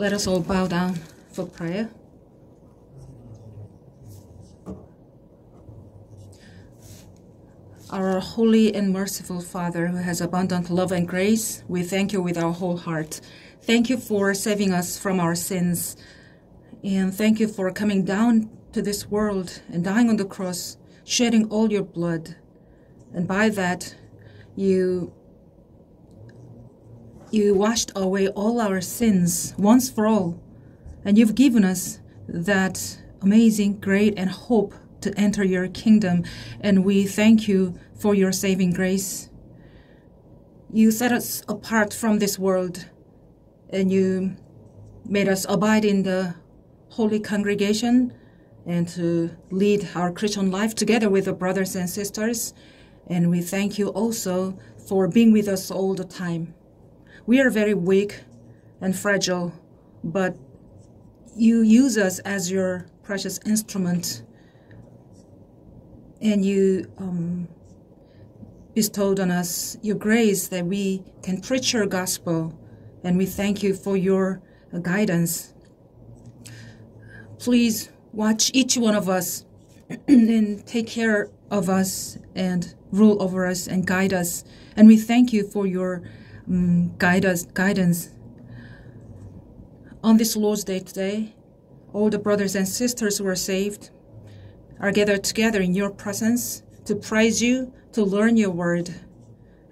Let us all bow down for prayer. Our holy and merciful Father, who has abundant love and grace, we thank you with our whole heart. Thank you for saving us from our sins. And thank you for coming down to this world and dying on the cross, shedding all your blood. And by that, you you washed away all our sins once for all. And you've given us that amazing, great, and hope to enter your kingdom. And we thank you for your saving grace. You set us apart from this world and you made us abide in the holy congregation and to lead our Christian life together with the brothers and sisters. And we thank you also for being with us all the time. We are very weak and fragile, but you use us as your precious instrument. And you um, bestowed on us your grace that we can preach your gospel. And we thank you for your guidance. Please watch each one of us and take care of us and rule over us and guide us. And we thank you for your um, guide us, guidance. On this Lord's Day today, all the brothers and sisters who are saved are gathered together in your presence to praise you, to learn your word.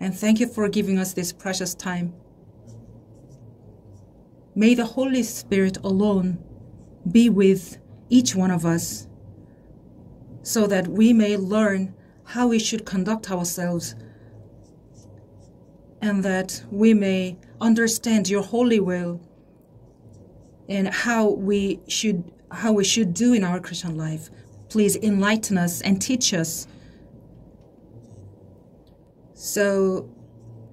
And thank you for giving us this precious time. May the Holy Spirit alone be with each one of us so that we may learn how we should conduct ourselves and that we may understand your holy will and how we should how we should do in our Christian life. Please enlighten us and teach us. So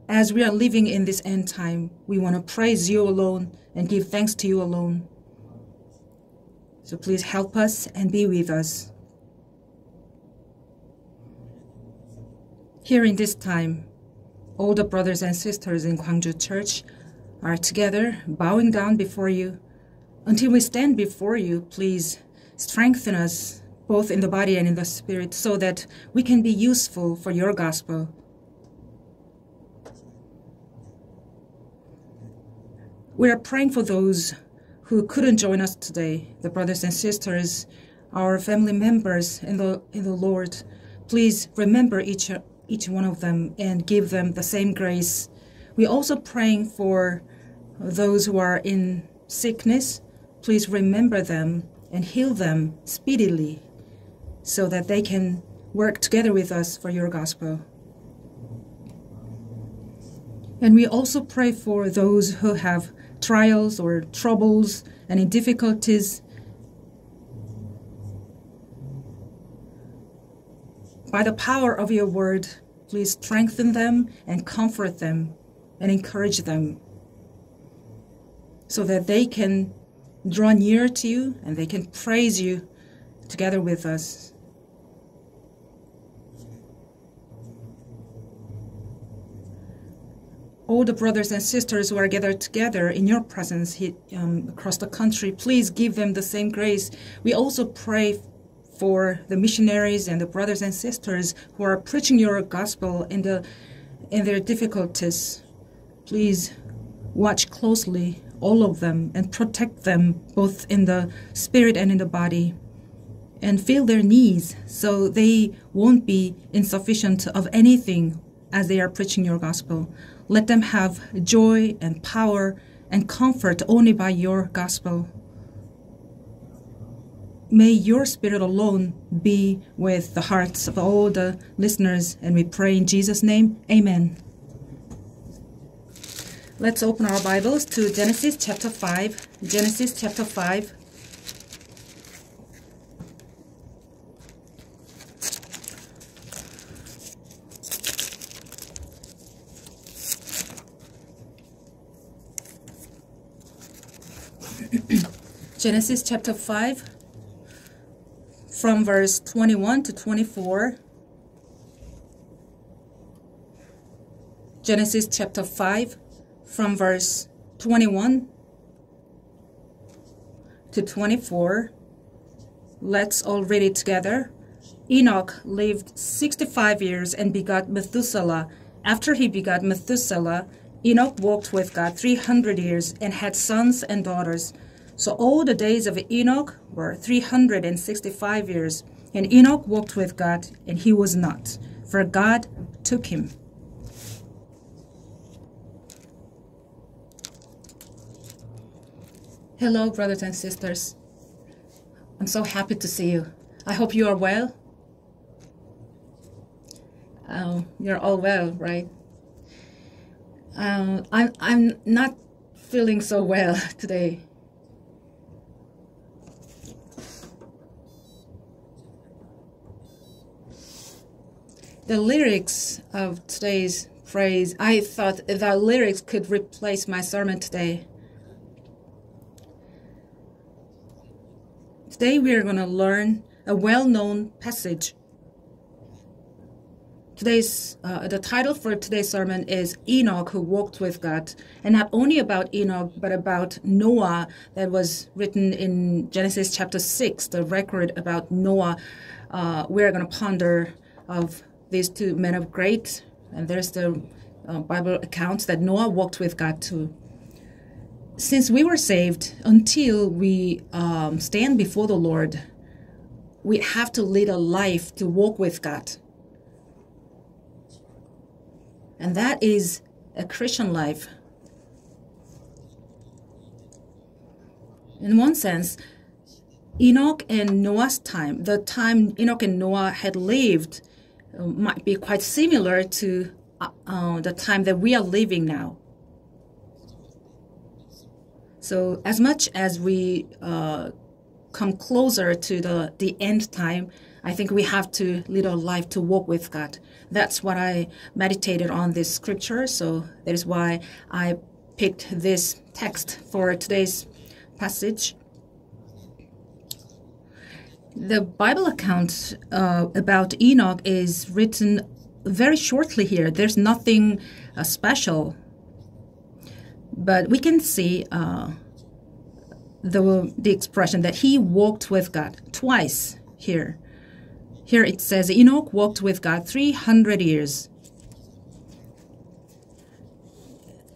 as we are living in this end time, we want to praise you alone and give thanks to you alone. So please help us and be with us. Here in this time, all the brothers and sisters in Gwangju Church are together, bowing down before you. Until we stand before you, please strengthen us both in the body and in the spirit so that we can be useful for your gospel. We are praying for those who couldn't join us today, the brothers and sisters, our family members in the in the Lord. Please remember each each one of them and give them the same grace. We're also praying for those who are in sickness. Please remember them and heal them speedily so that they can work together with us for your gospel. And we also pray for those who have trials or troubles and difficulties By the power of your word, please strengthen them and comfort them and encourage them so that they can draw near to you and they can praise you together with us. all the brothers and sisters who are gathered together in your presence um, across the country, please give them the same grace. We also pray for the missionaries and the brothers and sisters who are preaching your gospel in the in their difficulties. Please watch closely all of them and protect them both in the spirit and in the body and fill their needs so they won't be insufficient of anything as they are preaching your gospel. Let them have joy and power and comfort only by your gospel. May your spirit alone be with the hearts of all the listeners, and we pray in Jesus' name. Amen. Let's open our Bibles to Genesis chapter 5. Genesis chapter 5. Genesis chapter 5 from verse 21 to 24. Genesis chapter 5, from verse 21 to 24. Let's all read it together. Enoch lived 65 years and begot Methuselah. After he begot Methuselah, Enoch walked with God 300 years and had sons and daughters. So all the days of Enoch were 365 years. And Enoch walked with God, and he was not, for God took him. Hello, brothers and sisters. I'm so happy to see you. I hope you are well. Um, you're all well, right? Um, I'm I'm not feeling so well today. The lyrics of today's phrase, I thought the lyrics could replace my sermon today. Today we are going to learn a well-known passage Today's uh, the title for today's sermon is Enoch who walked with God, and not only about Enoch but about Noah that was written in Genesis chapter six, the record about Noah. Uh, we're going to ponder of these two men of great, and there's the uh, Bible accounts that Noah walked with God too. Since we were saved, until we um, stand before the Lord, we have to lead a life to walk with God and that is a Christian life. In one sense, Enoch and Noah's time, the time Enoch and Noah had lived, might be quite similar to uh, uh, the time that we are living now. So, as much as we uh, come closer to the, the end time, I think we have to lead our life to walk with God. That's what I meditated on this scripture. So that is why I picked this text for today's passage. The Bible account uh, about Enoch is written very shortly here. There's nothing uh, special. But we can see uh, the, the expression that he walked with God twice here. Here it says Enoch walked with God 300 years.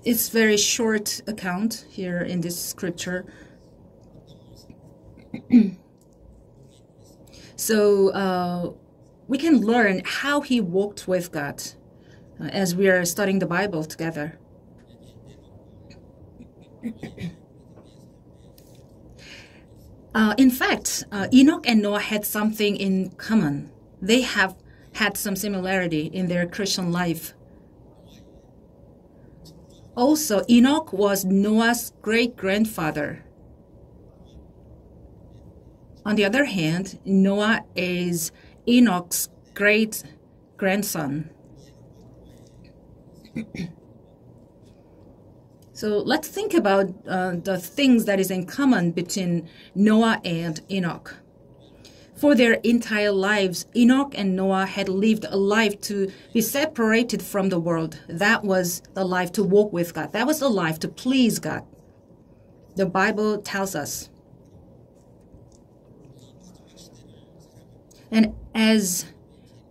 It's very short account here in this scripture. so uh, we can learn how he walked with God uh, as we are studying the Bible together. Uh, in fact, uh, Enoch and Noah had something in common. They have had some similarity in their Christian life. Also, Enoch was Noah's great grandfather. On the other hand, Noah is Enoch's great grandson. So let's think about uh, the things that is in common between Noah and Enoch. For their entire lives, Enoch and Noah had lived a life to be separated from the world. That was the life to walk with God. That was the life to please God. The Bible tells us. And as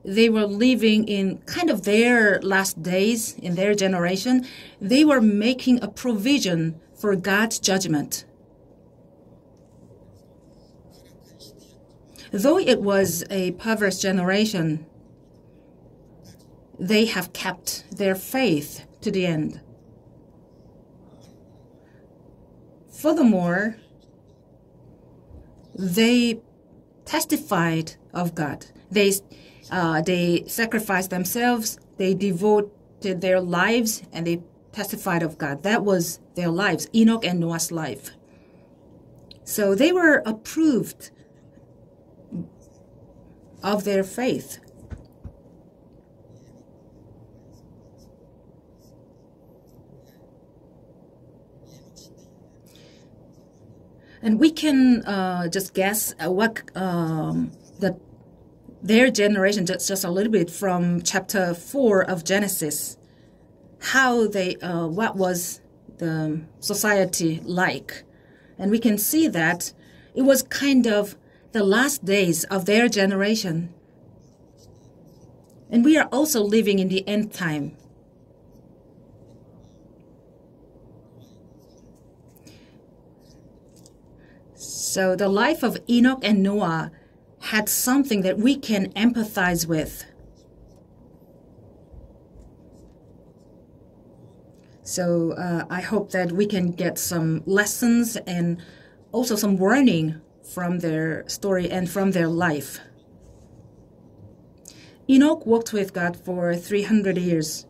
they were living in kind of their last days in their generation, they were making a provision for God's judgment. Though it was a perverse generation, they have kept their faith to the end. Furthermore, they testified of God. They uh, they sacrificed themselves, they devoted their lives, and they testified of God. That was their lives, Enoch and Noah's life. So they were approved of their faith. And we can uh, just guess uh, what um, their generation, just, just a little bit from chapter 4 of Genesis, how they, uh, what was the society like. And we can see that it was kind of the last days of their generation. And we are also living in the end time. So the life of Enoch and Noah had something that we can empathize with. So uh, I hope that we can get some lessons and also some warning from their story and from their life. Enoch walked with God for 300 years.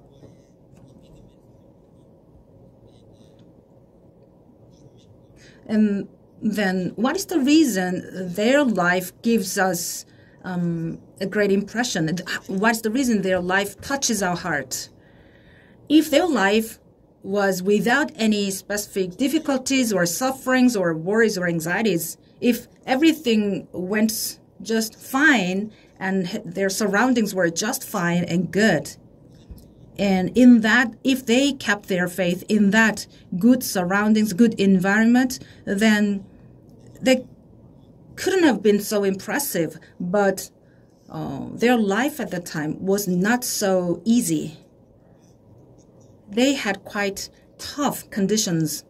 And then, what is the reason their life gives us um, a great impression? What's the reason their life touches our heart? If their life was without any specific difficulties or sufferings or worries or anxieties, if everything went just fine and their surroundings were just fine and good, and in that, if they kept their faith in that good surroundings, good environment, then they couldn't have been so impressive. But uh, their life at the time was not so easy. They had quite tough conditions.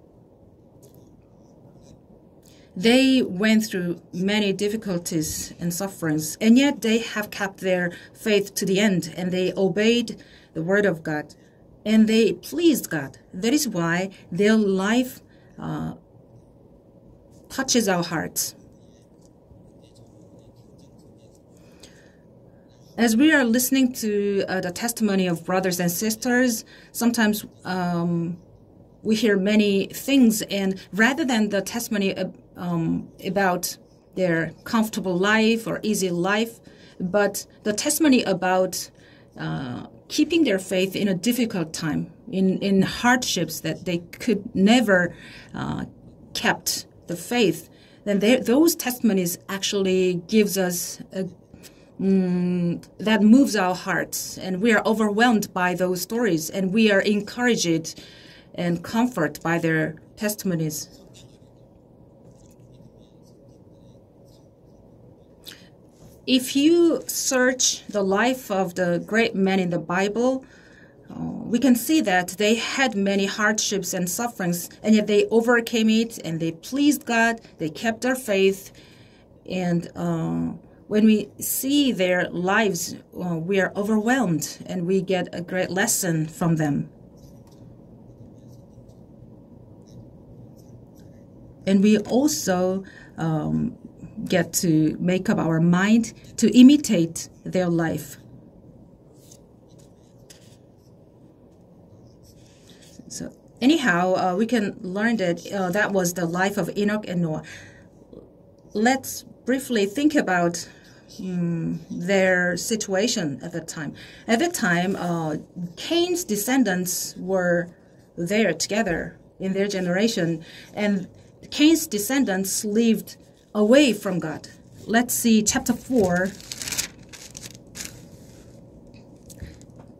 They went through many difficulties and sufferings, and yet they have kept their faith to the end and they obeyed the word of God, and they pleased God. That is why their life uh, touches our hearts. As we are listening to uh, the testimony of brothers and sisters, sometimes um, we hear many things, and rather than the testimony um, about their comfortable life or easy life, but the testimony about uh, keeping their faith in a difficult time, in, in hardships that they could never uh, kept the faith, then they, those testimonies actually gives us a, mm, that moves our hearts, and we are overwhelmed by those stories, and we are encouraged and comforted by their testimonies. If you search the life of the great men in the Bible, uh, we can see that they had many hardships and sufferings, and yet they overcame it and they pleased God, they kept their faith. And uh, when we see their lives, uh, we are overwhelmed and we get a great lesson from them. And we also um, get to make up our mind to imitate their life. So anyhow, uh, we can learn that uh, that was the life of Enoch and Noah. Let's briefly think about um, their situation at that time. At that time, uh, Cain's descendants were there together in their generation, and Cain's descendants lived away from God. Let's see chapter 4.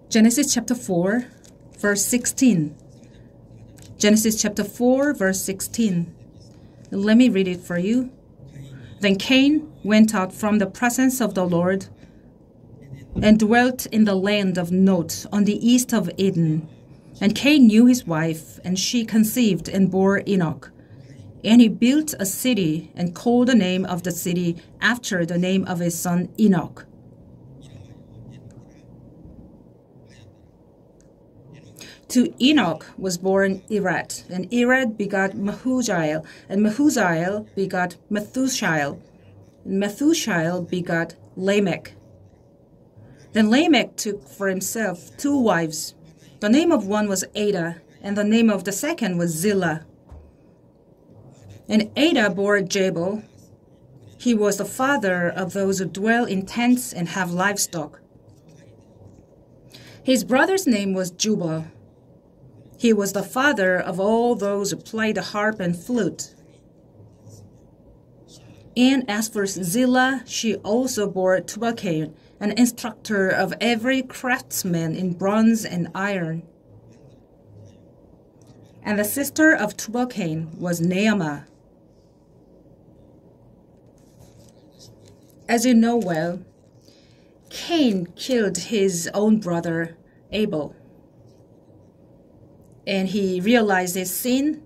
Genesis chapter 4, verse 16. Genesis chapter 4, verse 16. Let me read it for you. Then Cain went out from the presence of the Lord and dwelt in the land of Nod on the east of Eden. And Cain knew his wife, and she conceived and bore Enoch. And he built a city and called the name of the city after the name of his son Enoch. To Enoch was born Irad, and Irad begot Mehujael, and Mehujael begot Methushael, and Methushael begot Lamech. Then Lamech took for himself two wives. The name of one was Ada, and the name of the second was Zillah. And Ada bore Jabal. He was the father of those who dwell in tents and have livestock. His brother's name was Jubal. He was the father of all those who play the harp and flute. And as for Zillah, she also bore Tubal-Cain, an instructor of every craftsman in bronze and iron. And the sister of Tubal-Cain was Naamah. As you know well, Cain killed his own brother Abel. And he realized his sin.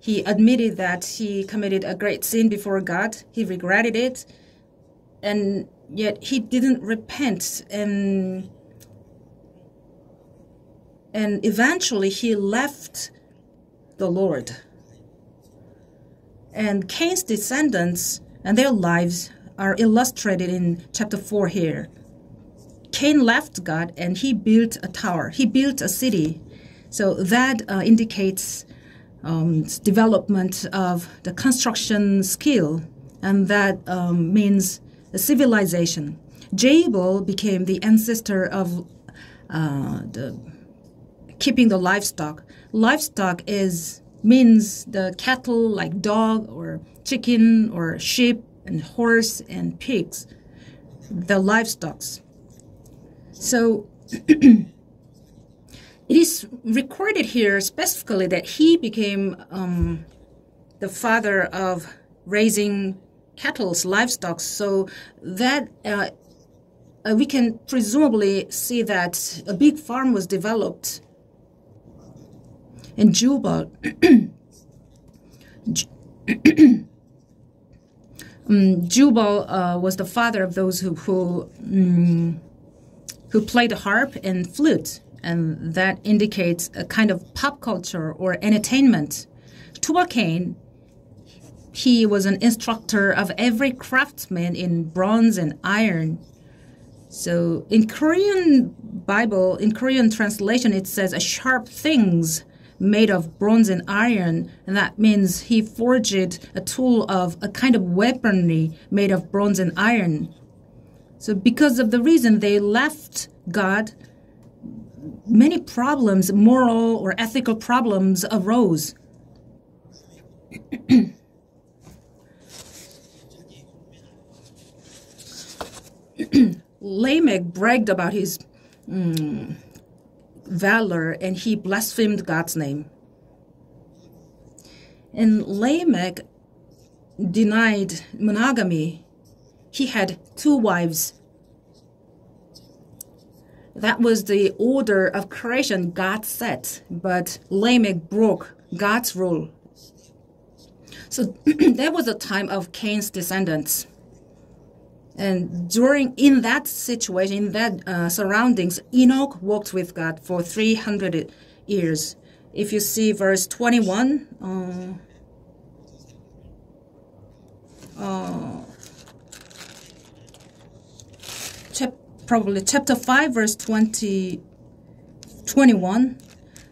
He admitted that he committed a great sin before God. He regretted it. And yet he didn't repent and and eventually he left the Lord. And Cain's descendants and their lives are illustrated in chapter 4 here. Cain left God and he built a tower, he built a city. So that uh, indicates um, development of the construction skill, and that um, means a civilization. Jabal became the ancestor of uh, the keeping the livestock. Livestock is means the cattle like dog or chicken or sheep and horse and pigs, the livestock. So it is recorded here specifically that he became um, the father of raising cattle, livestock. So that uh, we can presumably see that a big farm was developed in Jubal. um, Jubal uh, was the father of those who who, um, who played the harp and flute, and that indicates a kind of pop culture or entertainment. Tubal he was an instructor of every craftsman in bronze and iron. So in Korean Bible, in Korean translation, it says a sharp things made of bronze and iron, and that means he forged a tool of a kind of weaponry made of bronze and iron. So, because of the reason they left God, many problems, moral or ethical problems, arose. Lamech bragged about his mm, valor and he blasphemed God's name. And Lamech denied monogamy. He had two wives. That was the order of creation God set, but Lamech broke God's rule. So that was a time of Cain's descendants. And during in that situation, in that uh, surroundings, Enoch walked with God for 300 years. If you see verse 21, uh, uh, chap- probably chapter 5, verse 20, 21.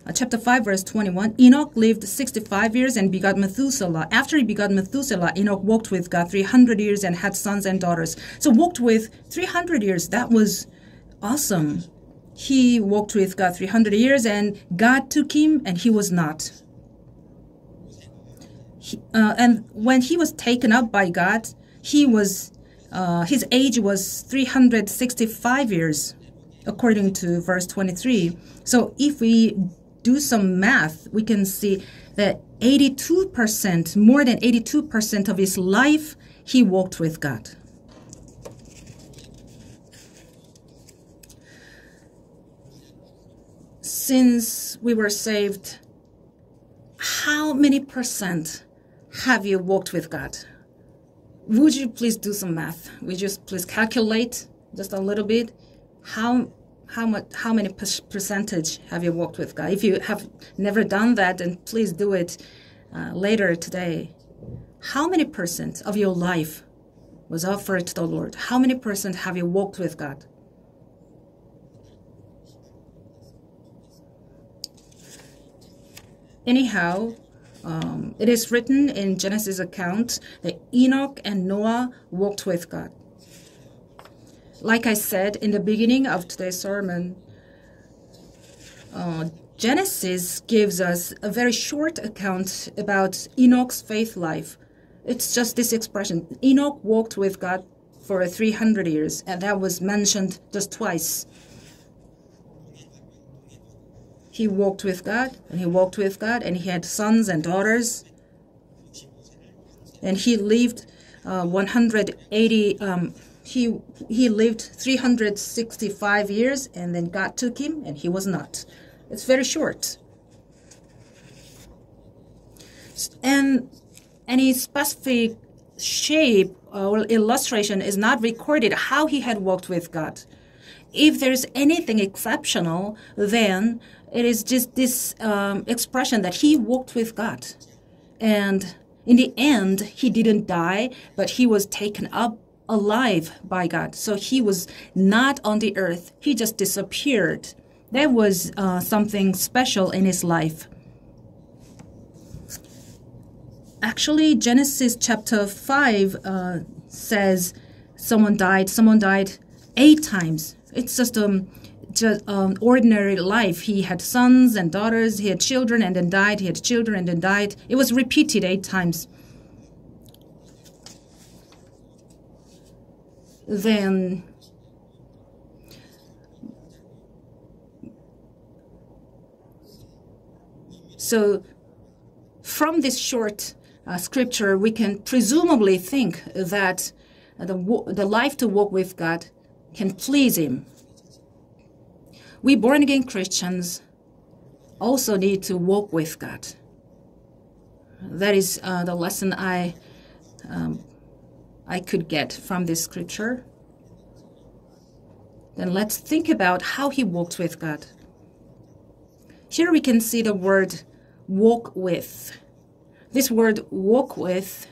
Uh, chapter 5, verse 21 Enoch lived 65 years and begot Methuselah. After he begot Methuselah, Enoch walked with God 300 years and had sons and daughters. So, walked with 300 years. That was awesome. He walked with God 300 years and God took him and he was not. He, uh, and when he was taken up by God, he was uh, his age was 365 years, according to verse 23. So if we do some math, we can see that 82%, more than 82% of his life, he walked with God. Since we were saved, how many percent have you walked with God? Would you please do some math? Would you please calculate just a little bit? How how much how many percentage have you walked with god? If you have never done that then please do it uh, later today. How many percent of your life was offered to the lord? How many percent have you walked with god? Anyhow um, it is written in genesis account that enoch and noah walked with god like I said in the beginning of today's sermon, uh, Genesis gives us a very short account about Enoch's faith life. It's just this expression Enoch walked with God for 300 years, and that was mentioned just twice. He walked with God, and he walked with God, and he had sons and daughters. And he lived uh, 180. Um, he he lived 365 years, and then God took him, and he was not. It's very short. And any specific shape or illustration is not recorded how he had walked with God. If there's anything exceptional, then it is just this um, expression that he walked with God. And in the end, he didn't die, but he was taken up alive by God. So he was not on the earth, he just disappeared. That was uh, something special in his life. Actually, Genesis chapter 5 uh, says someone died, someone died eight times. It's just um, just um, ordinary life. He had sons and daughters, he had children and then died, he had children and then died. It was repeated eight times. Then so from this short uh, scripture, we can presumably think that the, the life to walk with God can please Him. We born again Christians also need to walk with God. That is uh, the lesson I um, I could get from this scripture. Then let's think about how he walked with God. Here we can see the word walk with. This word walk with,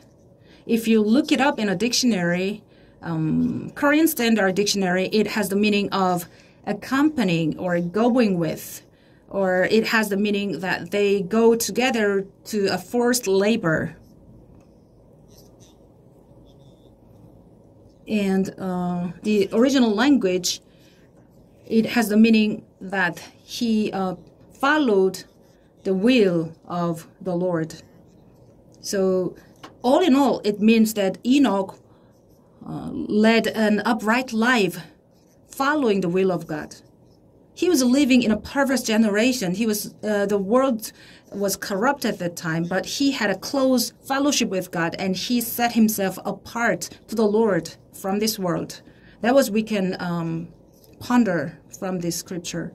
if you look it up in a dictionary, um, Korean Standard Dictionary, it has the meaning of accompanying or going with, or it has the meaning that they go together to a forced labor. And uh, the original language, it has the meaning that he uh, followed the will of the Lord. So, all in all, it means that Enoch uh, led an upright life following the will of God. He was living in a perverse generation. He was uh, the world was corrupt at that time, but he had a close fellowship with God, and he set himself apart to the Lord from this world. That was we can um, ponder from this scripture.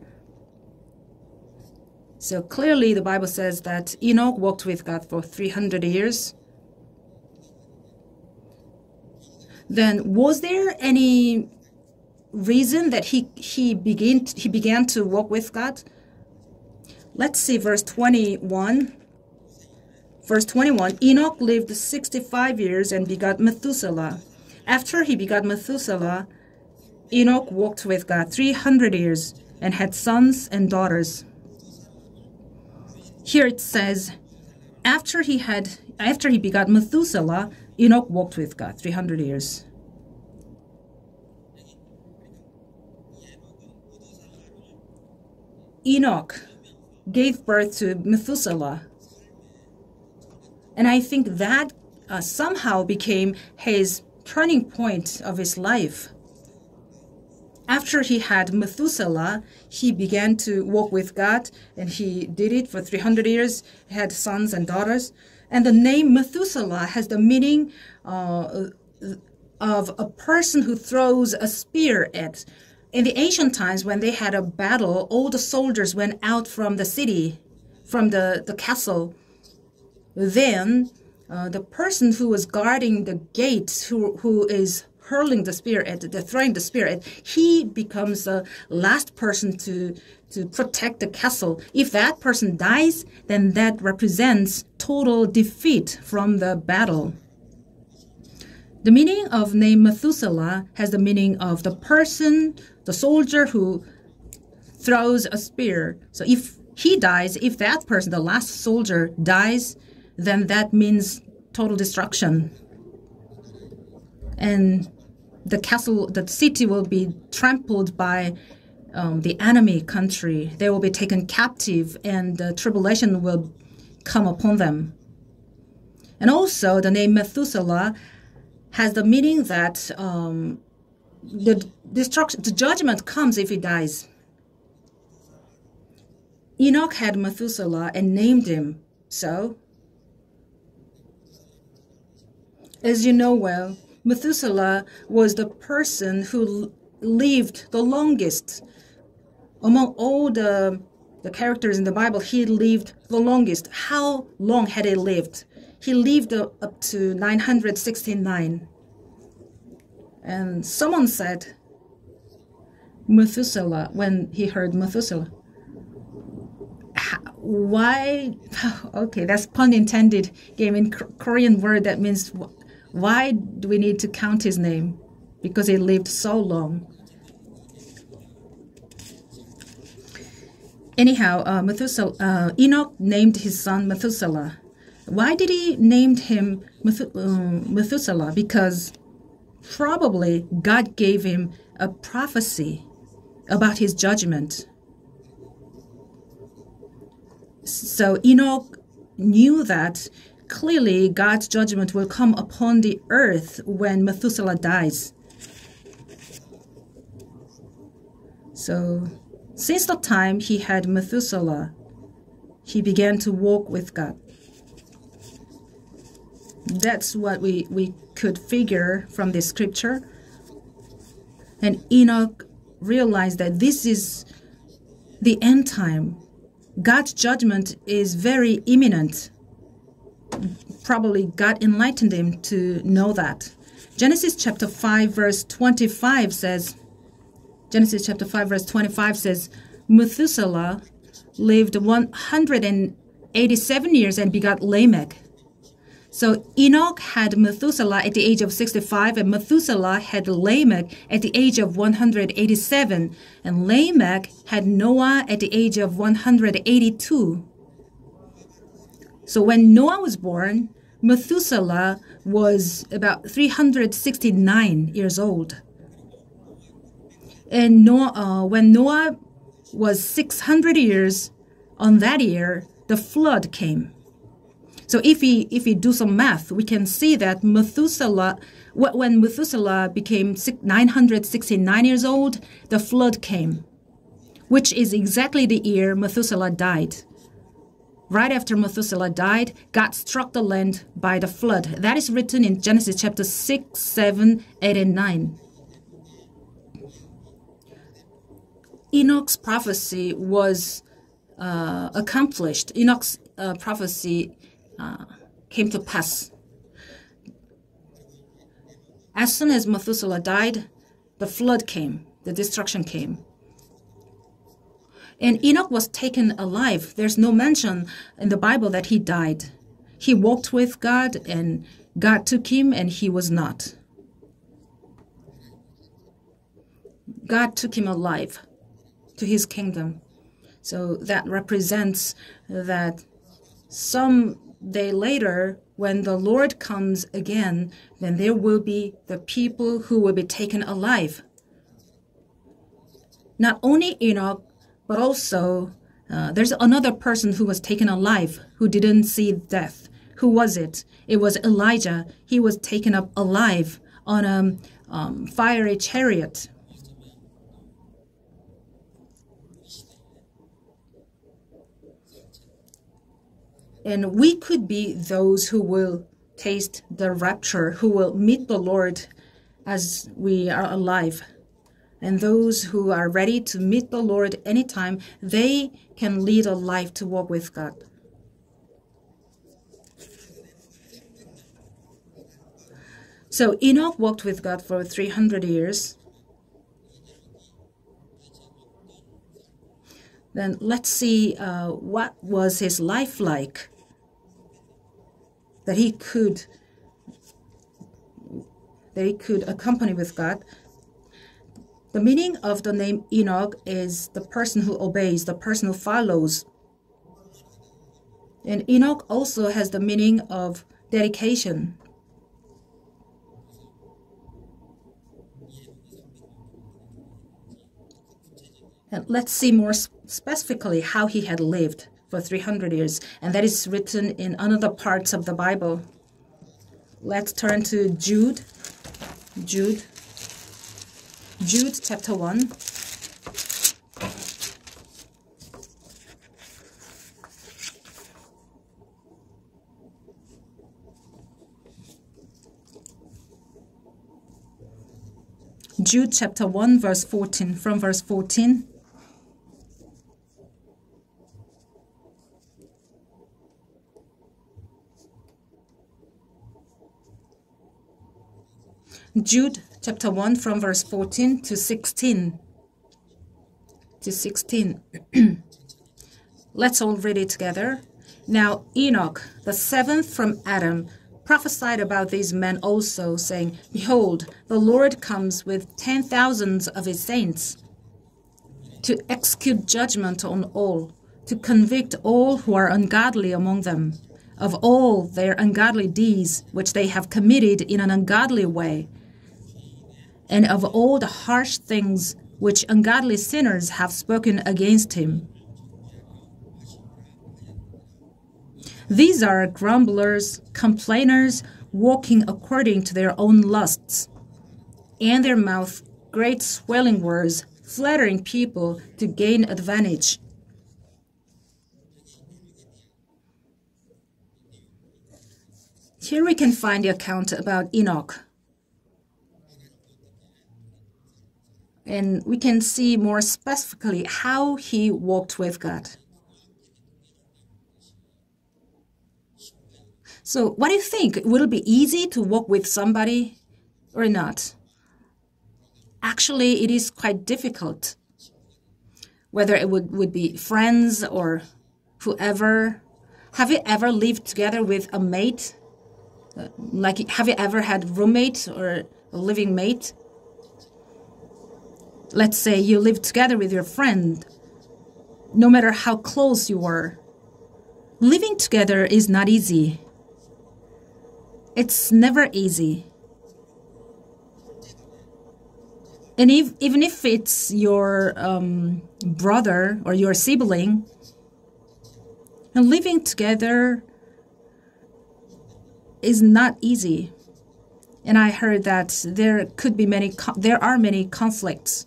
So clearly, the Bible says that Enoch walked with God for 300 years. Then, was there any reason that he he began he began to walk with God? Let's see verse 21. Verse 21 Enoch lived 65 years and begot Methuselah. After he begot Methuselah, Enoch walked with God 300 years and had sons and daughters. Here it says, after he had after he begot Methuselah, Enoch walked with God 300 years. Enoch gave birth to Methuselah. And I think that uh, somehow became his turning point of his life. After he had Methuselah, he began to walk with God, and he did it for 300 years. He had sons and daughters. And the name Methuselah has the meaning uh, of a person who throws a spear at in the ancient times, when they had a battle, all the soldiers went out from the city, from the, the castle. Then uh, the person who was guarding the gate, who, who is hurling the spear at, the, throwing the spear at, he becomes the last person to, to protect the castle. If that person dies, then that represents total defeat from the battle. The meaning of name Methuselah has the meaning of the person the soldier who throws a spear. So if he dies, if that person, the last soldier, dies, then that means total destruction. And the castle, the city will be trampled by um, the enemy country. They will be taken captive, and the tribulation will come upon them. And also, the name Methuselah has the meaning that um, the destruction, the judgment comes if he dies. Enoch had Methuselah and named him so. As you know well, Methuselah was the person who lived the longest. Among all the, the characters in the Bible, he lived the longest. How long had he lived? He lived up to 969. And someone said, Methuselah, when he heard Methuselah, why? Okay, that's pun intended. Game in Korean word that means why do we need to count his name? Because he lived so long. Anyhow, uh, Methuselah, uh, Enoch named his son Methuselah. Why did he name him um, Methuselah? Because probably God gave him a prophecy about his judgment. So Enoch knew that clearly God's judgment will come upon the earth when Methuselah dies. So, since the time he had Methuselah, he began to walk with God. That's what we, we could figure from the scripture. And Enoch realized that this is the end time. God's judgment is very imminent probably God enlightened him to know that. Genesis chapter 5 verse 25 says Genesis chapter 5 verse 25 says Methuselah lived 187 years and begot Lamech. So Enoch had Methuselah at the age of 65 and Methuselah had Lamech at the age of 187 and Lamech had Noah at the age of 182. So when Noah was born, Methuselah was about 369 years old. And Noah, uh, when Noah was 600 years on that year, the flood came. So if we if we do some math, we can see that Methuselah, when Methuselah became 969 years old, the flood came, which is exactly the year Methuselah died right after Methuselah died, God struck the land by the flood. That is written in Genesis chapter 6, 7, 8, and 9. Enoch's prophecy was uh, accomplished. Enoch's uh, prophecy uh, came to pass. As soon as Methuselah died, the flood came, the destruction came. And Enoch was taken alive. There's no mention in the Bible that he died. He walked with God, and God took him, and he was not. God took him alive to his kingdom. So that represents that some day later, when the Lord comes again, then there will be the people who will be taken alive. Not only Enoch, but also, uh, there's another person who was taken alive who didn't see death. Who was it? It was Elijah. He was taken up alive on a um, fiery chariot. And we could be those who will taste the rapture, who will meet the Lord as we are alive. And those who are ready to meet the Lord anytime, they can lead a life to walk with God. So Enoch walked with God for 300 years. Then let's see uh, what was his life like that he could that he could accompany with God. The meaning of the name Enoch is the person who obeys, the person who follows. And Enoch also has the meaning of dedication. And let's see more specifically how he had lived for 300 years. And that is written in another parts of the Bible. Let's turn to Jude. Jude Jude chapter 1. Jude chapter 1 verse 14 from verse 14 Jude chapter 1 from verse 14 to 16. To 16. Let's all read it together. Now, Enoch, the seventh from Adam, prophesied about these men also, saying, Behold, the Lord comes with ten thousands of his saints to execute judgment on all, to convict all who are ungodly among them of all their ungodly deeds which they have committed in an ungodly way and of all the harsh things which ungodly sinners have spoken against him. These are grumblers, complainers, walking according to their own lusts, and their mouth great swelling words, flattering people to gain advantage. Here we can find the account about Enoch. And we can see more specifically how he walked with God. So, what do you think? Will it be easy to walk with somebody or not? Actually, it is quite difficult. Whether it would, would be friends or whoever. Have you ever lived together with a mate? Uh, like, have you ever had roommate or a living mate? Let's say you live together with your friend, no matter how close you are, living together is not easy. It's never easy. And if, even if it's your um, brother or your sibling, and living together is not easy. And I heard that there could be many, there are many conflicts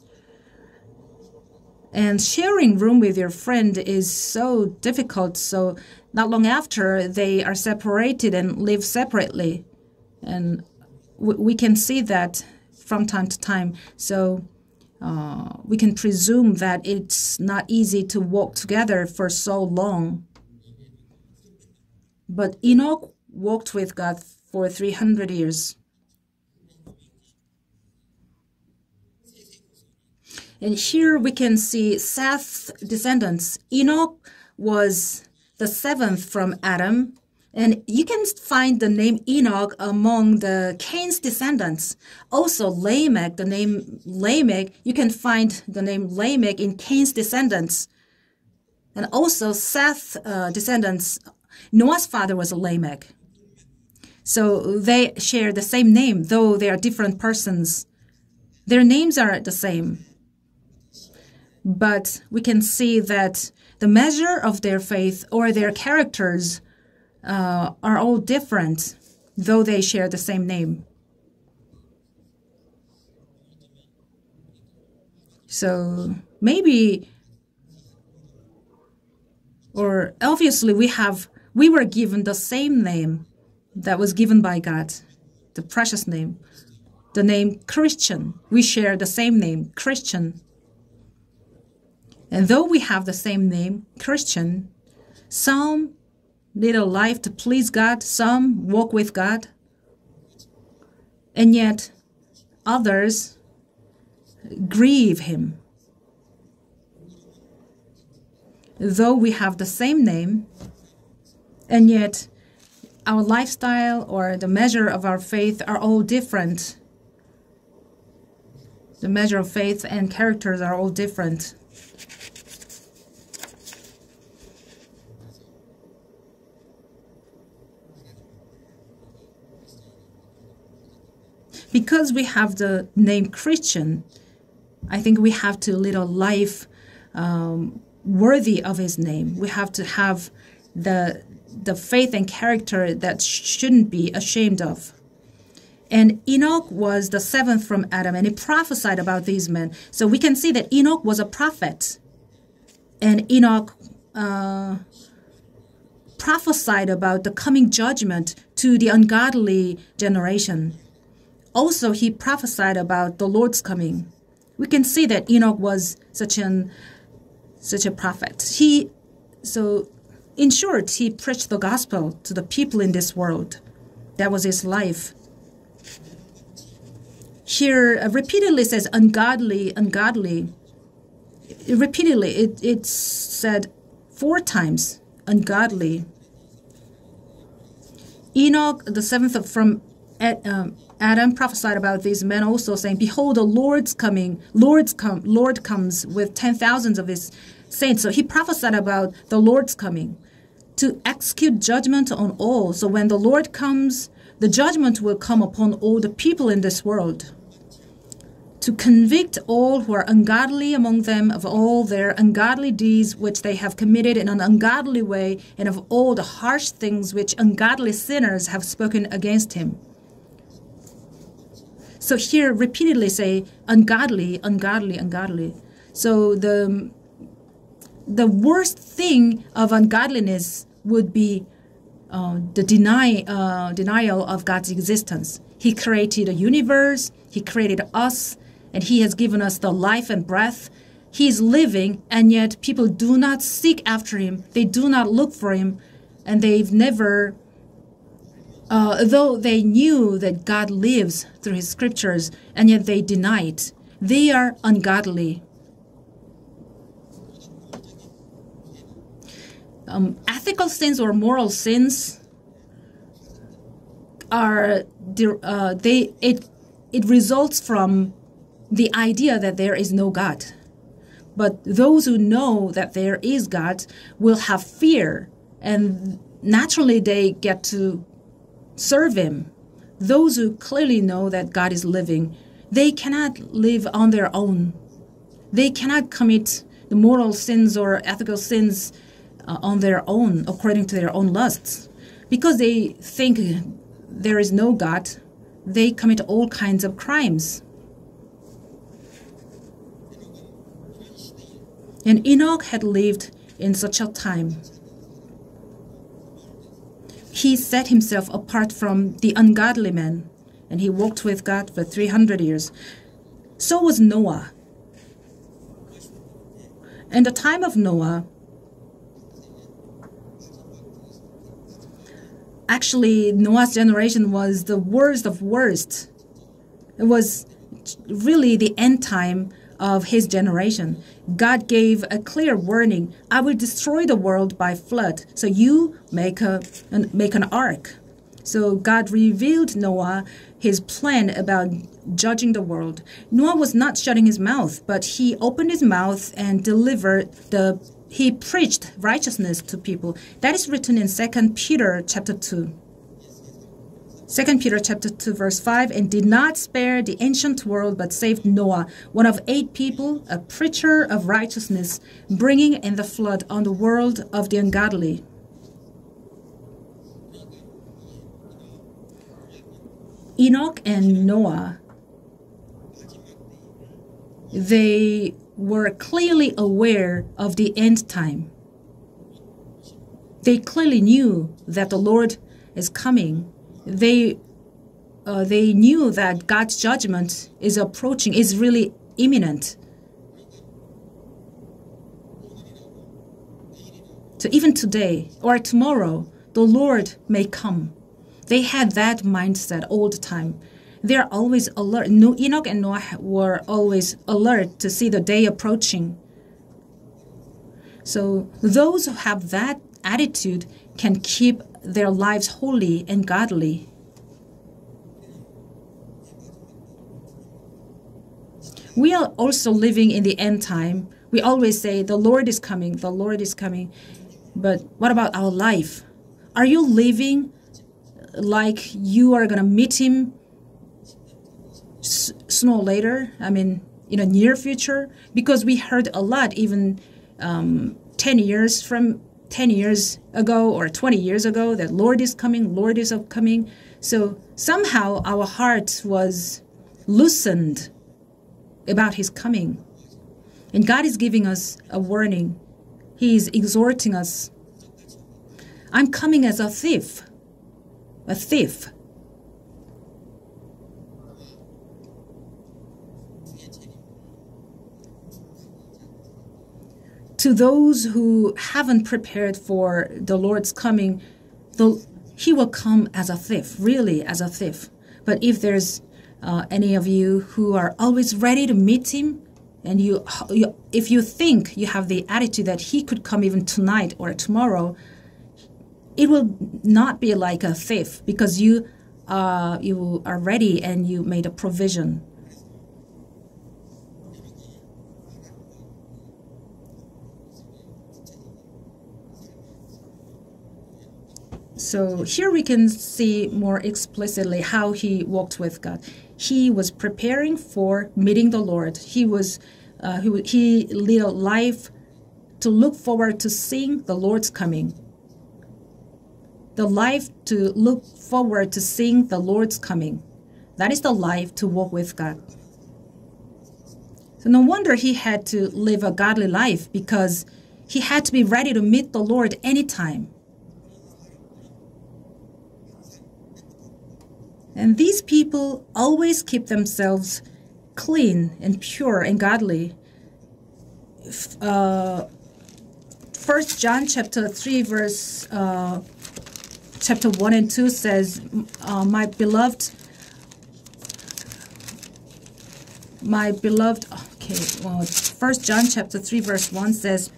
and sharing room with your friend is so difficult. So not long after they are separated and live separately, and we can see that from time to time. So uh, we can presume that it's not easy to walk together for so long. But Enoch walked with God for 300 years. And here we can see Seth's descendants. Enoch was the seventh from Adam. And you can find the name Enoch among the Cain's descendants. Also, Lamech, the name Lamech, you can find the name Lamech in Cain's descendants. And also, Seth's uh, descendants, Noah's father was a Lamech. So they share the same name, though they are different persons. Their names are the same but we can see that the measure of their faith or their characters uh, are all different, though they share the same name. So maybe, or obviously, we have we were given the same name that was given by God, the precious name, the name Christian. We share the same name, Christian. And though we have the same name, Christian, some lead a life to please God, some walk with God, and yet others grieve Him. Though we have the same name, and yet our lifestyle or the measure of our faith are all different. The measure of faith and characters are all different. Because we have the name Christian, I think we have to lead a life um, worthy of His name. We have to have the the faith and character that shouldn't be ashamed of. And Enoch was the seventh from Adam, and he prophesied about these men. So we can see that Enoch was a prophet, and Enoch uh, prophesied about the coming judgment to the ungodly generation also he prophesied about the Lord's coming. We can see that Enoch was such an such a prophet. He so in short, he preached the gospel to the people in this world. That was his life. Here uh, repeatedly says ungodly, ungodly. Repeatedly, it, it's said four times ungodly. Enoch, the seventh from um, Adam, prophesied about these men also, saying, "Behold, the Lord's coming. Lord's come. Lord comes with ten thousands of his saints." So he prophesied about the Lord's coming to execute judgment on all. So when the Lord comes, the judgment will come upon all the people in this world to convict all who are ungodly among them of all their ungodly deeds which they have committed in an ungodly way, and of all the harsh things which ungodly sinners have spoken against him. So here repeatedly say ungodly, ungodly, ungodly. So the the worst thing of ungodliness would be uh, the deny, uh, denial of God's existence. He created a universe, He created us, and He has given us the life and breath. He is living, and yet people do not seek after Him. They do not look for Him, and they've never, uh, though they knew that God lives through His scriptures, and yet they deny it. They are ungodly. Um, ethical sins or moral sins are uh, they it it results from the idea that there is no God. But those who know that there is God will have fear, and naturally they get to serve Him. Those who clearly know that God is living, they cannot live on their own. They cannot commit the moral sins or ethical sins uh, on their own, according to their own lusts. Because they think there is no God, they commit all kinds of crimes. And Enoch had lived in such a time. He set himself apart from the ungodly men, and he walked with God for 300 years. So was Noah. In the time of Noah, actually, Noah's generation was the worst of worst. It was really the end time of his generation. God gave a clear warning I will destroy the world by flood. So you make, a, make an ark. So God revealed Noah his plan about judging the world. Noah was not shutting his mouth, but he opened his mouth and delivered the he preached righteousness to people. That is written in 2 Peter chapter 2. 2 Peter chapter 2 verse 5 and did not spare the ancient world but saved Noah one of eight people a preacher of righteousness bringing in the flood on the world of the ungodly. Enoch and Noah they were clearly aware of the end time. They clearly knew that the Lord is coming they uh, they knew that God's judgment is approaching, is really imminent. So even today or tomorrow, the Lord may come. They had that mindset all the time. They're always alert. No, Enoch and Noah were always alert to see the day approaching. So those who have that attitude can keep their lives holy and godly. We are also living in the end time. We always say, The Lord is coming, the Lord is coming. But what about our life? Are you living like you are going to meet Him sooner or later? I mean, in a near future? Because we heard a lot, even um, 10 years from 10 years ago or 20 years ago that Lord is coming, Lord is coming. So somehow our heart was loosened about his coming. And God is giving us a warning. He is exhorting us. I'm coming as a thief. A thief. To those who haven't prepared for the Lord's coming, the, he will come as a thief, really as a thief. But if there's uh, any of you who are always ready to meet him, and you, you, if you think you have the attitude that he could come even tonight or tomorrow, it will not be like a thief because you, uh, you are ready and you made a provision. So here we can see more explicitly how he walked with God. He was preparing for meeting the Lord. He was uh, he, he led a life to look forward to seeing the Lord's coming. The life to look forward to seeing the Lord's coming. That is the life to walk with God. So no wonder he had to live a godly life because he had to be ready to meet the Lord anytime. And these people always keep themselves clean and pure and godly. Uh, First John chapter 3 verse uh, chapter 1 and 2 says, uh, My beloved, my beloved, okay, well, First John chapter 3 verse 1 says,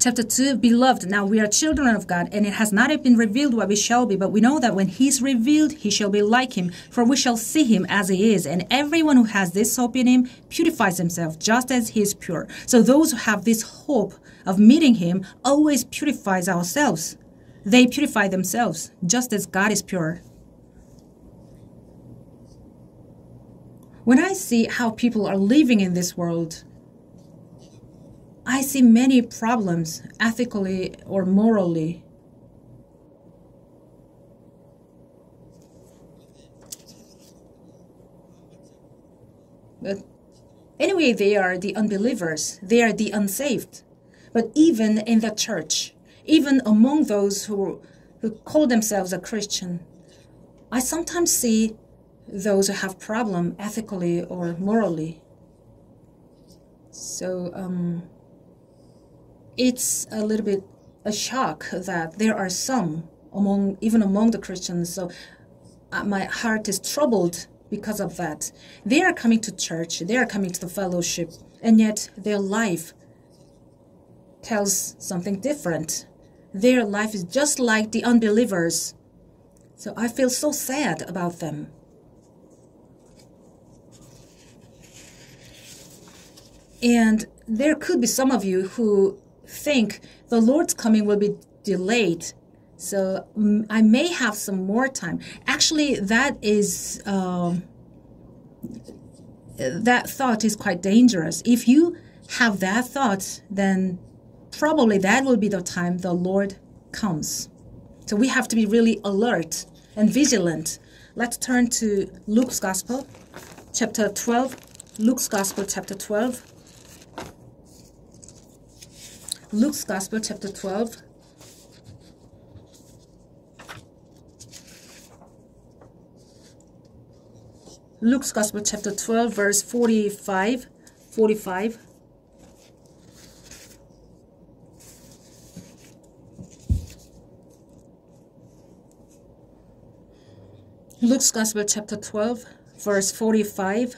chapter 2 beloved now we are children of god and it has not yet been revealed what we shall be but we know that when he is revealed he shall be like him for we shall see him as he is and everyone who has this hope in him purifies himself just as he is pure. So those who have this hope of meeting him always purifies ourselves. They purify themselves just as god is pure. When i see how people are living in this world I see many problems ethically or morally. But anyway, they are the unbelievers, they are the unsaved. But even in the church, even among those who, who call themselves a Christian, I sometimes see those who have problem ethically or morally. So, um, it's a little bit a shock that there are some among even among the Christians. So uh, my heart is troubled because of that. They are coming to church, they are coming to the fellowship, and yet their life tells something different. Their life is just like the unbelievers. So I feel so sad about them. And there could be some of you who think the Lord's coming will be delayed. So um, I may have some more time. Actually, that is um, that thought is quite dangerous. If you have that thought, then probably that will be the time the Lord comes. So we have to be really alert and vigilant. Let's turn to Luke's Gospel, chapter 12. Luke's Gospel, chapter 12. Luke's Gospel, chapter 12. Luke's Gospel, chapter 12, verse 45. 45. Luke's Gospel, chapter 12, verse 45.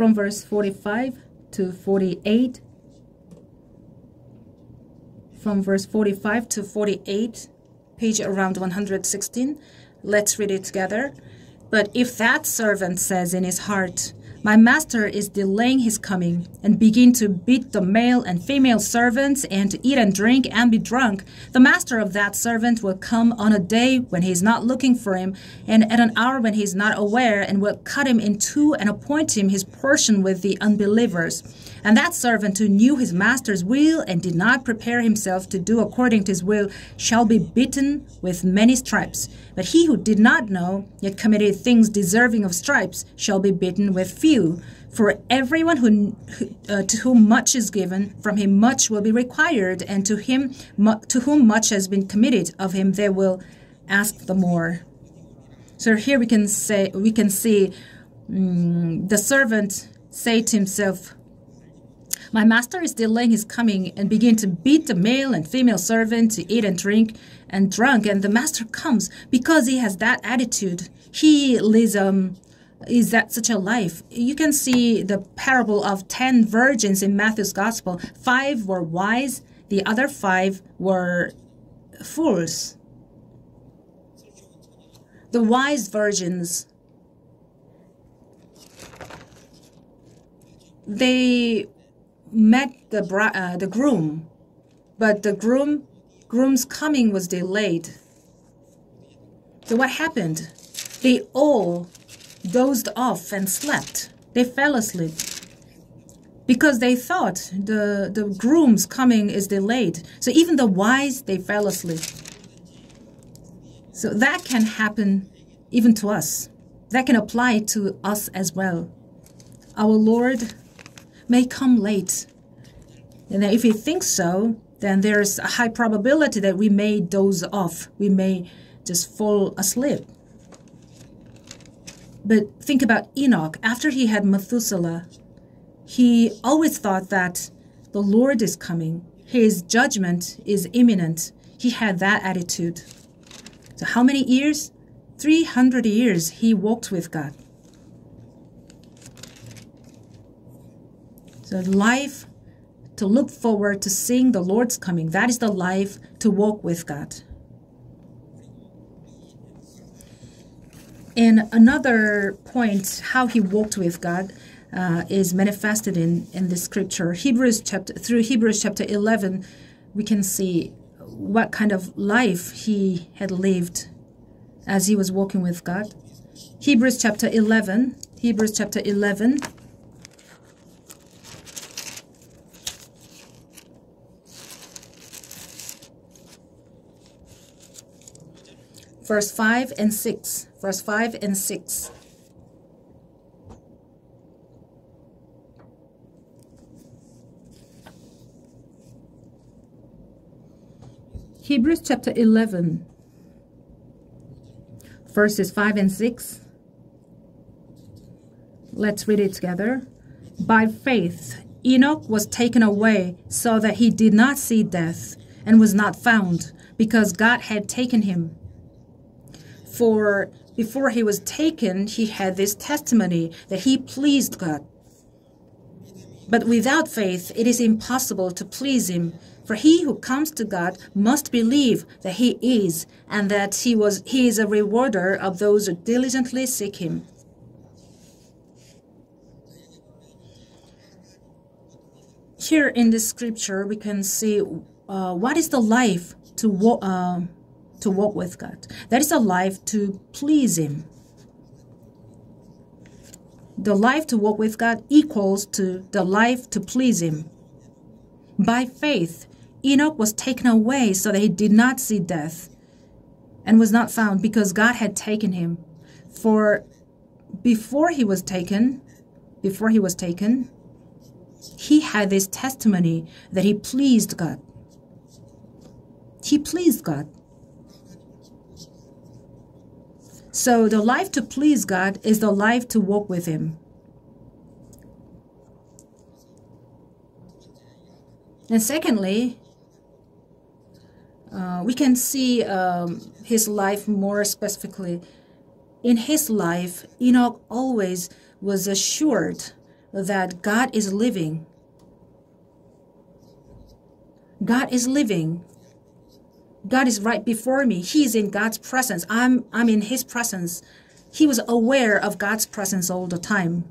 From verse 45 to 48. From verse 45 to 48, page around 116. Let's read it together. But if that servant says in his heart, my master is delaying his coming, and begin to beat the male and female servants, and to eat and drink and be drunk. The master of that servant will come on a day when he is not looking for him, and at an hour when he is not aware, and will cut him in two and appoint him his portion with the unbelievers. And that servant who knew his master's will and did not prepare himself to do according to his will shall be beaten with many stripes. But he who did not know, yet committed things deserving of stripes, shall be beaten with few. For everyone who, uh, to whom much is given, from him much will be required, and to him to whom much has been committed, of him they will ask the more. So here we can say we can see mm, the servant say to himself, "My master is delaying his coming," and begin to beat the male and female servant to eat and drink and drunk. And the master comes because he has that attitude. He lives um is that such a life? You can see the parable of ten virgins in Matthew's gospel. Five were wise, the other five were fools the wise virgins they met the uh, the groom but the groom groom's coming was delayed. So what happened? They all dozed off and slept. They fell asleep. Because they thought the the groom's coming is delayed. So even the wise they fell asleep. So that can happen even to us. That can apply to us as well. Our Lord may come late. And if we think so, then there's a high probability that we may doze off. We may just fall asleep. But think about Enoch. After he had Methuselah, he always thought that the Lord is coming. His judgment is imminent. He had that attitude. So, how many years? 300 years he walked with God. So, life to look forward to seeing the Lord's coming, that is the life to walk with God. And another point, how he walked with God, uh, is manifested in, in the scripture. Hebrews chapter through Hebrews chapter 11, we can see what kind of life he had lived as he was walking with God. Hebrews chapter 11, Hebrews chapter 11. Verse 5 and 6. Verse 5 and 6. Hebrews chapter 11, verses 5 and 6. Let's read it together. By faith, Enoch was taken away so that he did not see death and was not found because God had taken him. For before he was taken, he had this testimony that he pleased God. But without faith, it is impossible to please him. For he who comes to God must believe that he is, and that he was he is a rewarder of those who diligently seek him. Here in this scripture, we can see uh, what is the life to uh, to walk with God. That is a life to please Him. The life to walk with God equals to the life to please Him. By faith, Enoch was taken away so that he did not see death and was not found because God had taken him. For before he was taken, before he was taken, he had this testimony that he pleased God. He pleased God. So the life to please God is the life to walk with him. And secondly, uh, we can see um, his life more specifically. In his life, Enoch always was assured that God is living. God is living. God is right before me. He is in God's presence. I'm, I'm in his presence. He was aware of God's presence all the time.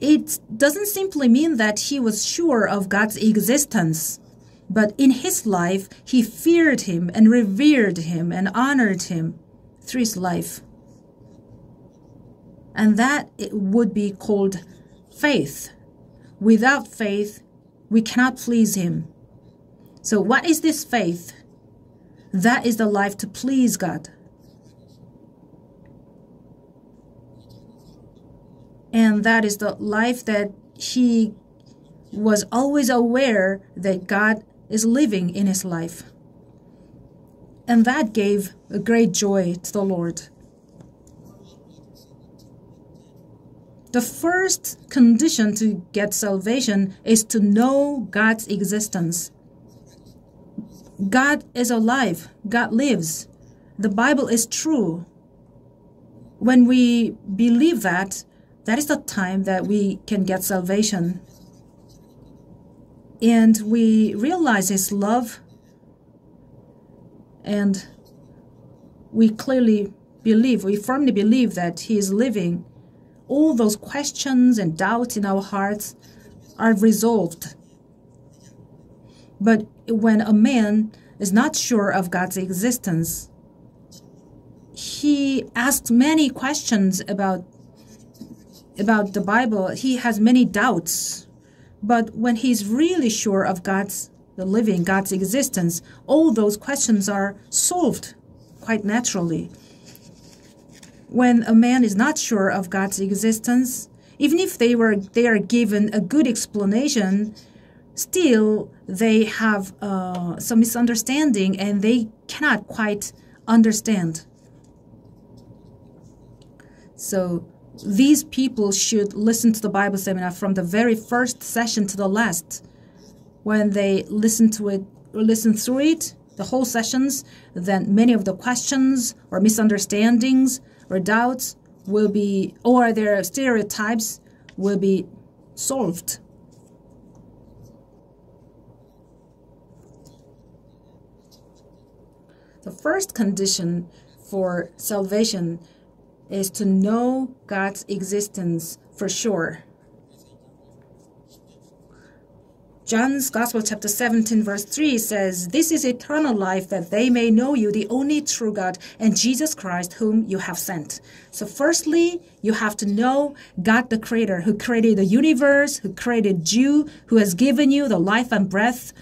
It doesn't simply mean that he was sure of God's existence, but in his life, he feared him and revered him and honored him through his life. And that it would be called faith. Without faith, we cannot please him. So, what is this faith? That is the life to please God. And that is the life that he was always aware that God is living in his life. And that gave a great joy to the Lord. The first condition to get salvation is to know God's existence. God is alive, God lives. The Bible is true. When we believe that, that is the time that we can get salvation. And we realize His love, and we clearly believe, we firmly believe that He is living all those questions and doubts in our hearts are resolved. But when a man is not sure of God's existence, he asks many questions about about the Bible. He has many doubts. But when he's really sure of God's the living, God's existence, all those questions are solved quite naturally when a man is not sure of God's existence, even if they were they are given a good explanation, still they have uh, some misunderstanding and they cannot quite understand. So these people should listen to the Bible seminar from the very first session to the last. When they listen to it, listen through it, the whole sessions, then many of the questions or misunderstandings or doubts will be, or their stereotypes will be solved. The first condition for salvation is to know God's existence for sure. John's Gospel, chapter 17, verse 3 says, This is eternal life, that they may know you, the only true God, and Jesus Christ, whom you have sent. So, firstly, you have to know God the Creator, who created the universe, who created you, who has given you the life and breath.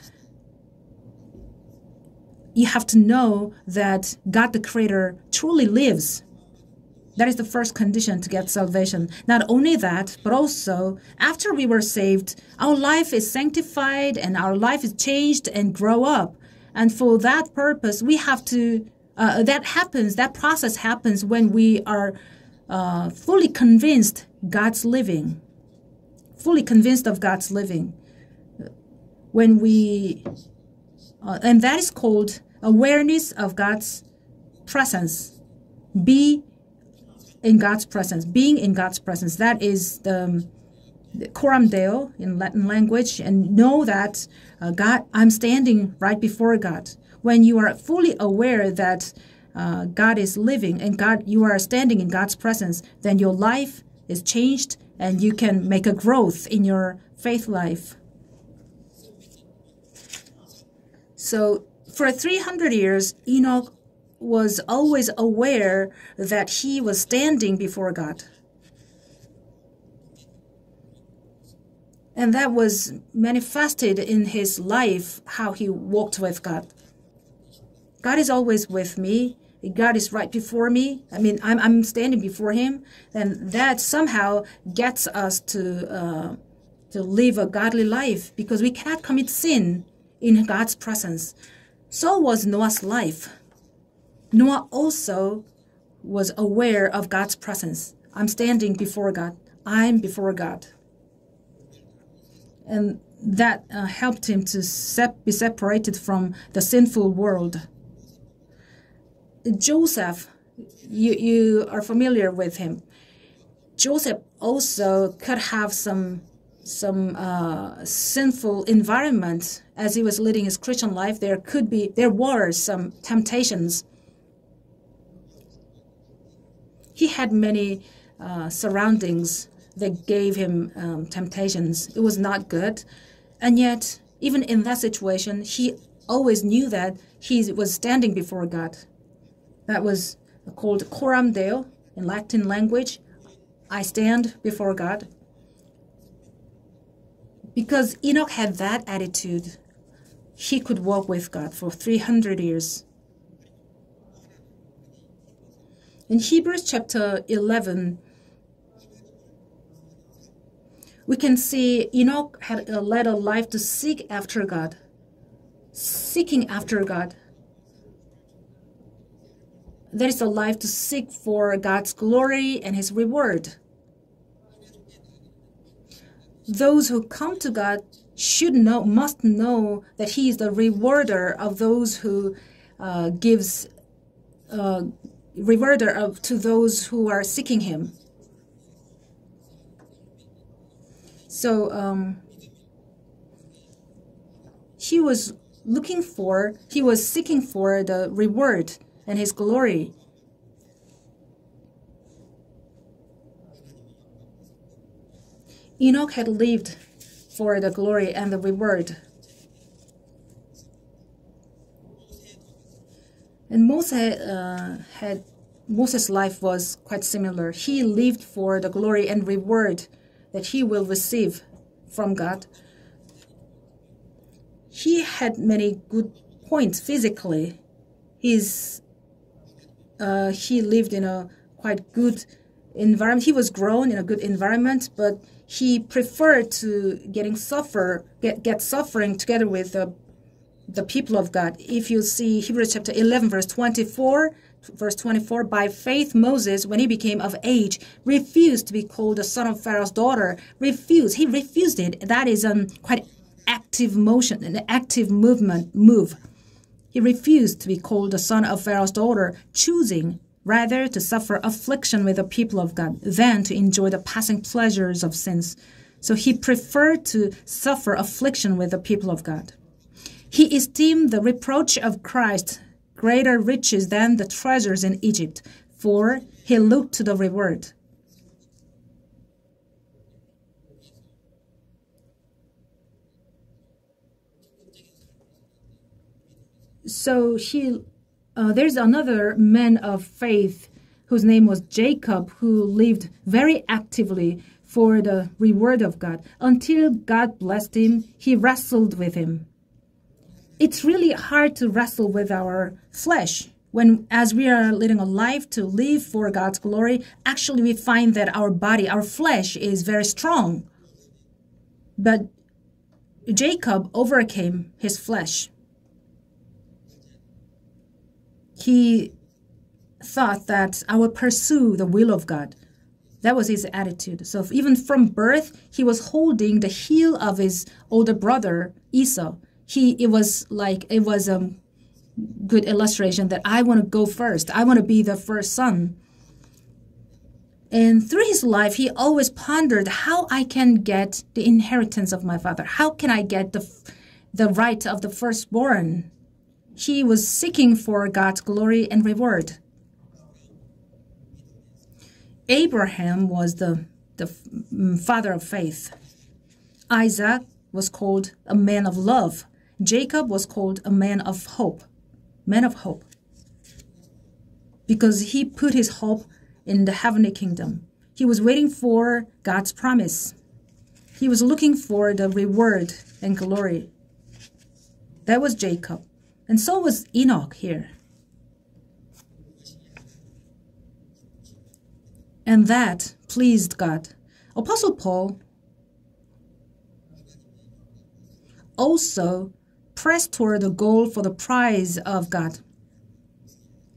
You have to know that God the Creator truly lives that is the first condition to get salvation. Not only that, but also after we were saved, our life is sanctified and our life is changed and grow up. And for that purpose, we have to, uh, that happens, that process happens when we are uh, fully convinced God's living, fully convinced of God's living. When we, uh, and that is called awareness of God's presence. Be in God's presence, being in God's presence. That is the, the coram deo in Latin language, and know that uh, God, I'm standing right before God. When you are fully aware that uh, God is living and God, you are standing in God's presence, then your life is changed, and you can make a growth in your faith life. So for 300 years, Enoch was always aware that he was standing before God. And that was manifested in his life, how he walked with God. God is always with me. God is right before me. I mean, I'm, I'm standing before him. And that somehow gets us to, uh, to live a godly life because we cannot commit sin in God's presence. So was Noah's life. Noah also was aware of God's presence. I'm standing before God. I'm before God. And that uh, helped him to sep- be separated from the sinful world. Joseph, you, you are familiar with him. Joseph also could have some some uh, sinful environment as he was leading his Christian life. There could be there were some temptations he had many uh, surroundings that gave him um, temptations. It was not good. And yet, even in that situation, he always knew that he was standing before God. That was called coram deo in Latin language. I stand before God. Because Enoch had that attitude, he could walk with God for 300 years. In Hebrews chapter 11, we can see Enoch had led a life to seek after God, seeking after God. that is a life to seek for God's glory and His reward. Those who come to God should know, must know that He is the rewarder of those who uh, gives, uh, rewarder of to those who are seeking Him. So um, he was looking for, he was seeking for the reward and his glory. Enoch had lived for the glory and the reward. And Moses uh, had Moses' life was quite similar. He lived for the glory and reward that he will receive from God. He had many good points physically. He's uh, he lived in a quite good environment. He was grown in a good environment, but he preferred to getting suffer get, get suffering together with the people of God. If you see Hebrews chapter 11 verse 24, verse 24, by faith Moses when he became of age refused to be called the son of Pharaoh's daughter. Refused. He refused it. That is um quite active motion, an active movement move. He refused to be called the son of Pharaoh's daughter, choosing rather to suffer affliction with the people of God than to enjoy the passing pleasures of sins. So he preferred to suffer affliction with the people of God. He esteemed the reproach of Christ greater riches than the treasures in Egypt, for he looked to the reward. So he uh, there's another man of faith whose name was Jacob, who lived very actively for the reward of God. Until God blessed him, he wrestled with him. It's really hard to wrestle with our flesh. When, as we are living a life to live for God's glory, actually we find that our body, our flesh is very strong. But Jacob overcame his flesh. he thought that I will pursue the will of God. That was his attitude. So even from birth, he was holding the heel of his older brother Esau. He it was like it was a good illustration that I want to go first. I want to be the first son. And through his life, he always pondered how I can get the inheritance of my father. How can I get the the right of the firstborn? he was seeking for God's glory and reward. Abraham was the, the mm, father of faith. Isaac was called a man of love. Jacob was called a man of hope. Man of hope. Because he put his hope in the heavenly kingdom. He was waiting for God's promise. He was looking for the reward and glory. That was Jacob. And so was Enoch here. And that pleased God. Apostle Paul also pressed toward the goal for the prize of God.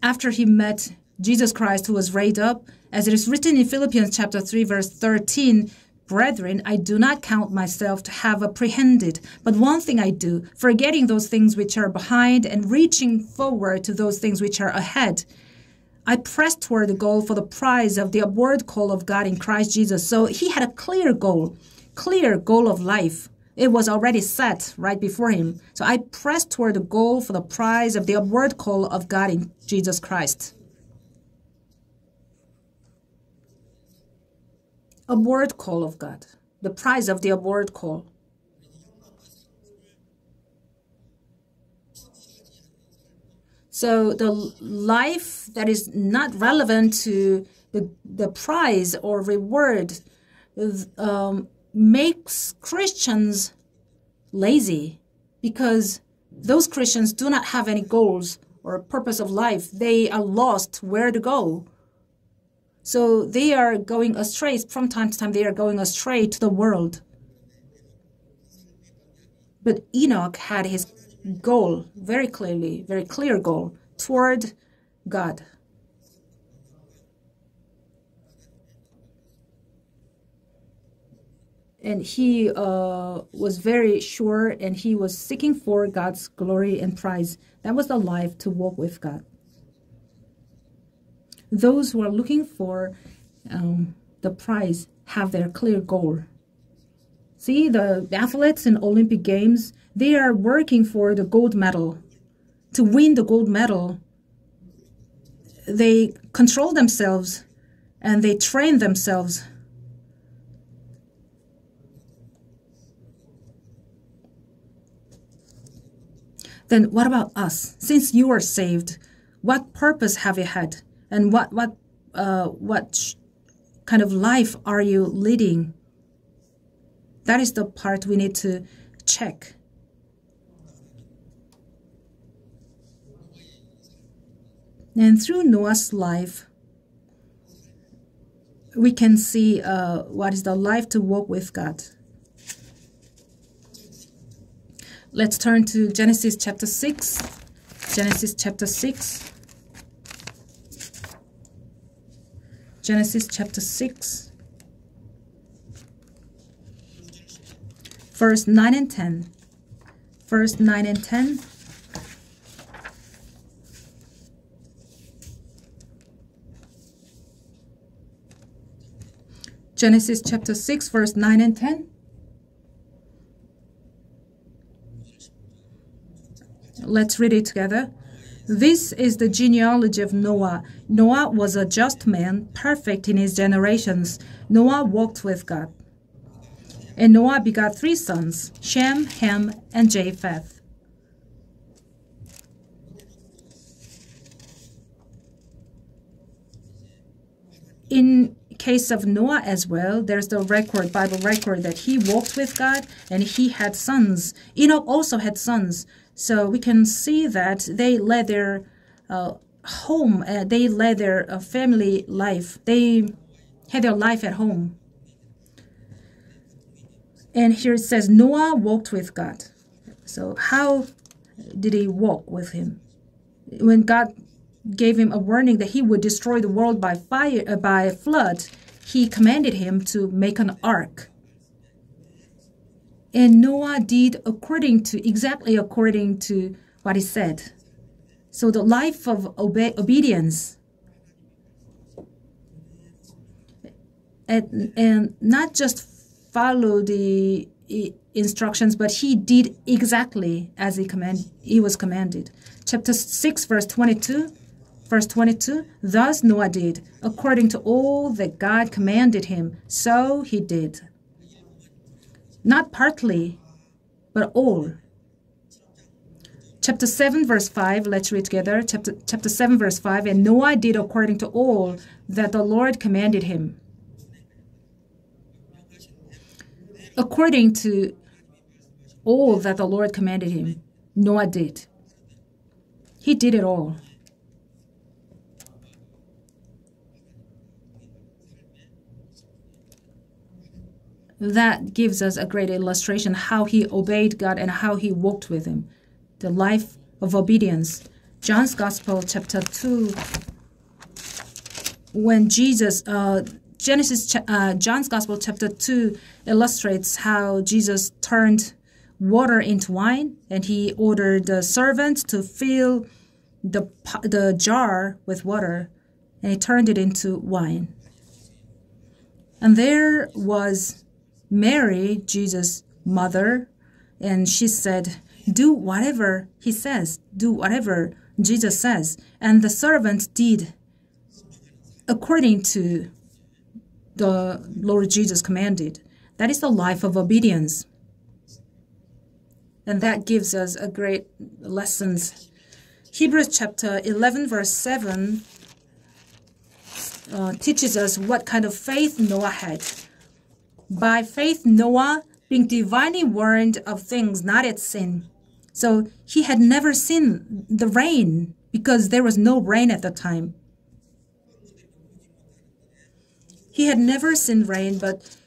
After he met Jesus Christ, who was raised up, as it is written in Philippians chapter 3, verse 13, Brethren, I do not count myself to have apprehended, but one thing I do, forgetting those things which are behind and reaching forward to those things which are ahead. I press toward the goal for the prize of the upward call of God in Christ Jesus. So he had a clear goal, clear goal of life. It was already set right before him. So I press toward the goal for the prize of the upward call of God in Jesus Christ. Abort call of God, the prize of the abort call. So the life that is not relevant to the, the prize or reward um, makes Christians lazy because those Christians do not have any goals or purpose of life. They are lost where to go. So they are going astray. From time to time, they are going astray to the world. But Enoch had his goal very clearly, very clear goal toward God. And he uh, was very sure and he was seeking for God's glory and prize. That was the life to walk with God. Those who are looking for um, the prize have their clear goal. See, the athletes in Olympic Games, they are working for the gold medal. To win the gold medal, they control themselves and they train themselves Then what about us? Since you are saved, what purpose have you had? And what what uh, what kind of life are you leading? That is the part we need to check. And through Noah's life, we can see uh, what is the life to walk with God. Let's turn to Genesis chapter 6. Genesis chapter 6. Genesis chapter 6. Verse 9 and 10. Verse 9 and 10. Genesis chapter 6, verse 9 and 10. Let's read it together. This is the genealogy of Noah. Noah was a just man, perfect in his generations. Noah walked with God. And Noah begot three sons Shem, Ham, and Japheth. In case of Noah as well, there's the record, Bible record, that he walked with God and he had sons. Enoch also had sons. So we can see that they led their uh, home, uh, they led their uh, family life. They had their life at home. And here it says Noah walked with God. So how did he walk with him? When God gave him a warning that he would destroy the world by fire uh, by flood, he commanded him to make an ark. And Noah did according to, exactly according to what he said. So the life of obe- obedience and, and not just follow the instructions, but he did exactly as he command he was commanded. Chapter 6, verse 22. Verse 22 Thus Noah did, according to all that God commanded him, so he did. Not partly, but all. Chapter 7, verse 5, let's read together. Chapter, chapter 7, verse 5 And Noah did according to all that the Lord commanded him. According to all that the Lord commanded him, Noah did. He did it all. That gives us a great illustration how he obeyed God and how he walked with him. The life of obedience. John's Gospel, chapter 2, when Jesus, uh, Genesis, uh, John's Gospel, chapter 2, illustrates how Jesus turned water into wine and he ordered the servant to fill the, the jar with water and he turned it into wine. And there was Mary, Jesus' mother, and she said, Do whatever he says, do whatever Jesus says. And the servant did according to the Lord Jesus commanded. That is the life of obedience. And that gives us a great lessons. Hebrews chapter 11 verse 7 uh, teaches us what kind of faith Noah had. By faith, Noah, being divinely warned of things not yet seen. So he had never seen the rain because there was no rain at the time. He had never seen rain, but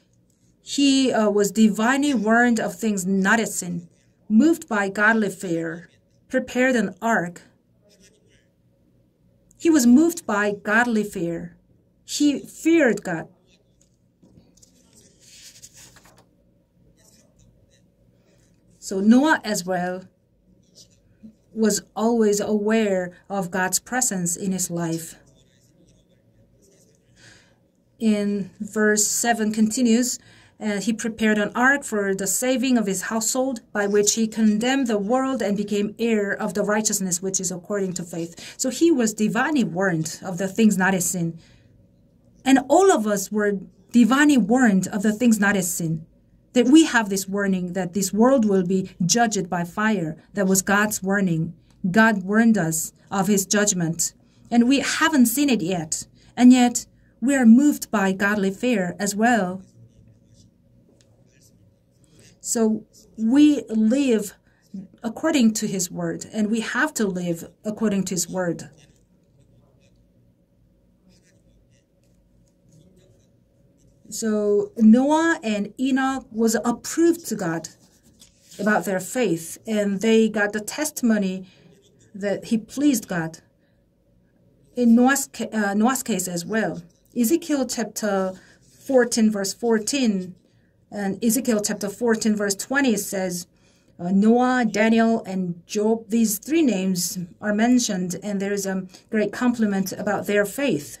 he uh, was divinely warned of things not yet seen. Moved by godly fear, prepared an ark. He was moved by godly fear. He feared God. So Noah as well was always aware of God's presence in his life. In verse 7 continues, uh, he prepared an ark for the saving of his household, by which he condemned the world and became heir of the righteousness which is according to faith. So he was divinely warned of the things not as sin. And all of us were divinely warned of the things not as sin. That we have this warning that this world will be judged by fire. That was God's warning. God warned us of his judgment. And we haven't seen it yet. And yet, we are moved by godly fear as well. So we live according to his word, and we have to live according to his word. So Noah and Enoch was approved to God about their faith, and they got the testimony that he pleased God. In Noah's, uh, Noah's case as well, Ezekiel chapter 14, verse 14, and Ezekiel chapter 14, verse 20 says, uh, Noah, Daniel, and Job, these three names are mentioned, and there is a great compliment about their faith.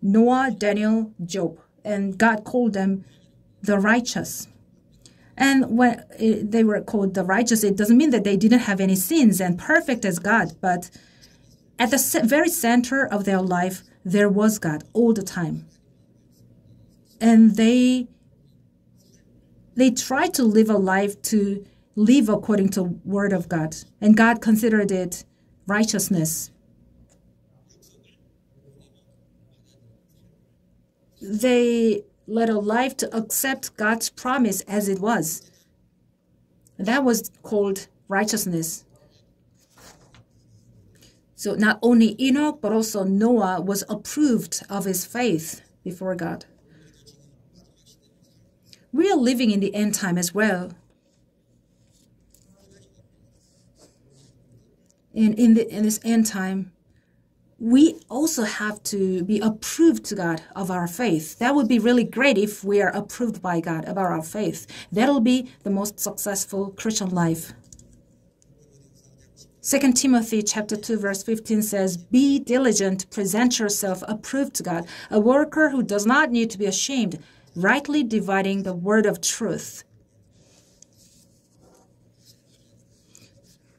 Noah, Daniel, Job and God called them the righteous. And when eh, they were called the righteous, it doesn't mean that they didn't have any sins and perfect as God, but at the very center of their life, there was God all the time. And they they tried to live a life to live according to word of God, and God considered it righteousness. They led a life to accept God's promise as it was. That was called righteousness. So not only Enoch, but also Noah was approved of his faith before God. We are living in the end time as well. And in, the, in this end time, we also have to be approved to God of our faith. That would be really great if we are approved by God about our faith. That'll be the most successful Christian life. 2 Timothy chapter 2 verse 15 says, "Be diligent, present yourself approved to God, a worker who does not need to be ashamed, rightly dividing the word of truth."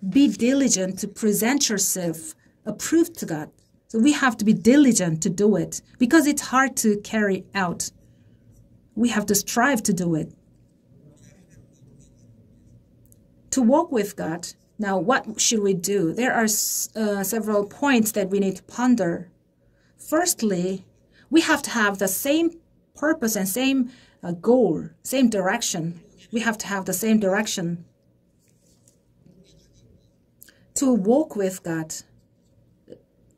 Be diligent to present yourself approved to God. So we have to be diligent to do it because it's hard to carry out. We have to strive to do it. To walk with God, now what should we do? There are uh, several points that we need to ponder. Firstly, we have to have the same purpose and same uh, goal, same direction. We have to have the same direction. To walk with God,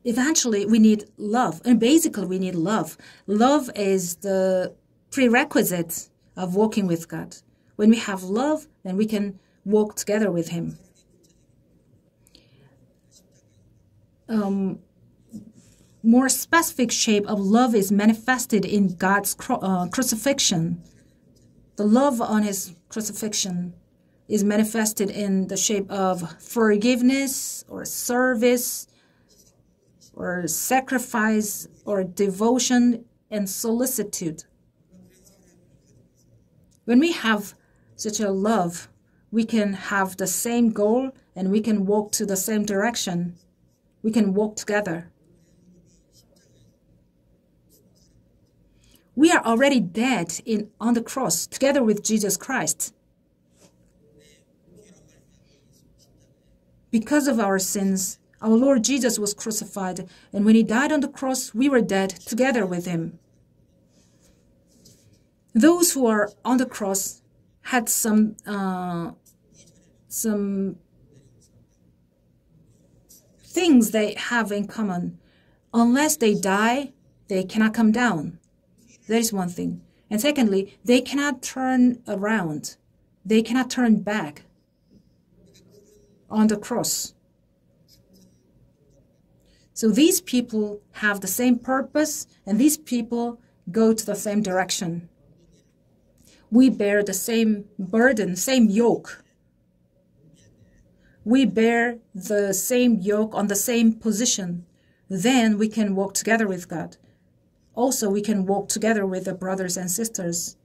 eventually we need love. And basically, we need love. Love is the prerequisite of walking with God. When we have love, then we can walk together with Him. Um, more specific shape of love is manifested in God's cru- uh, crucifixion. The love on His crucifixion is manifested in the shape of forgiveness or service or sacrifice or devotion and solicitude. When we have such a love, we can have the same goal and we can walk to the same direction. We can walk together. We are already dead in, on the cross together with Jesus Christ. Because of our sins, our Lord Jesus was crucified, and when he died on the cross, we were dead together with him. Those who are on the cross had some uh, some things they have in common. Unless they die, they cannot come down. That is one thing. And secondly, they cannot turn around. They cannot turn back on the cross. So these people have the same purpose, and these people go to the same direction. We bear the same burden, same yoke. we bear the same yoke on the same position, then we can walk together with God. Also, we can walk together with the brothers and sisters.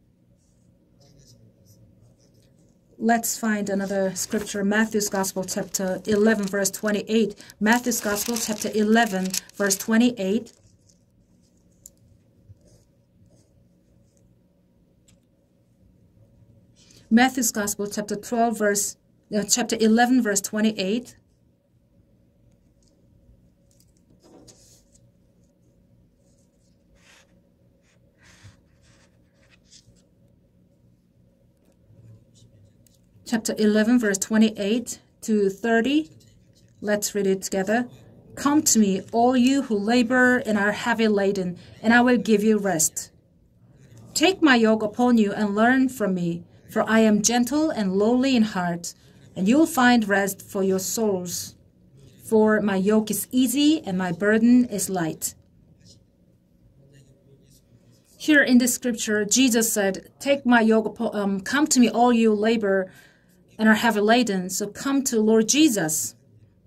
Let's find another scripture, Matthew's Gospel, chapter 11, verse 28. Matthew's Gospel, chapter 11, verse 28. Matthew's Gospel, chapter 12, verse, uh, chapter 11, verse 28. Chapter 11, verse 28 to 30. Let's read it together. Come to me, all you who labor and are heavy laden, and I will give you rest. Take my yoke upon you and learn from me for I am gentle and lowly in heart, and you'll find rest for your souls. For my yoke is easy and my burden is light. Here in this scripture, Jesus said, Take my yoke, um, come to me, all you labor and are heavy laden. So come to Lord Jesus,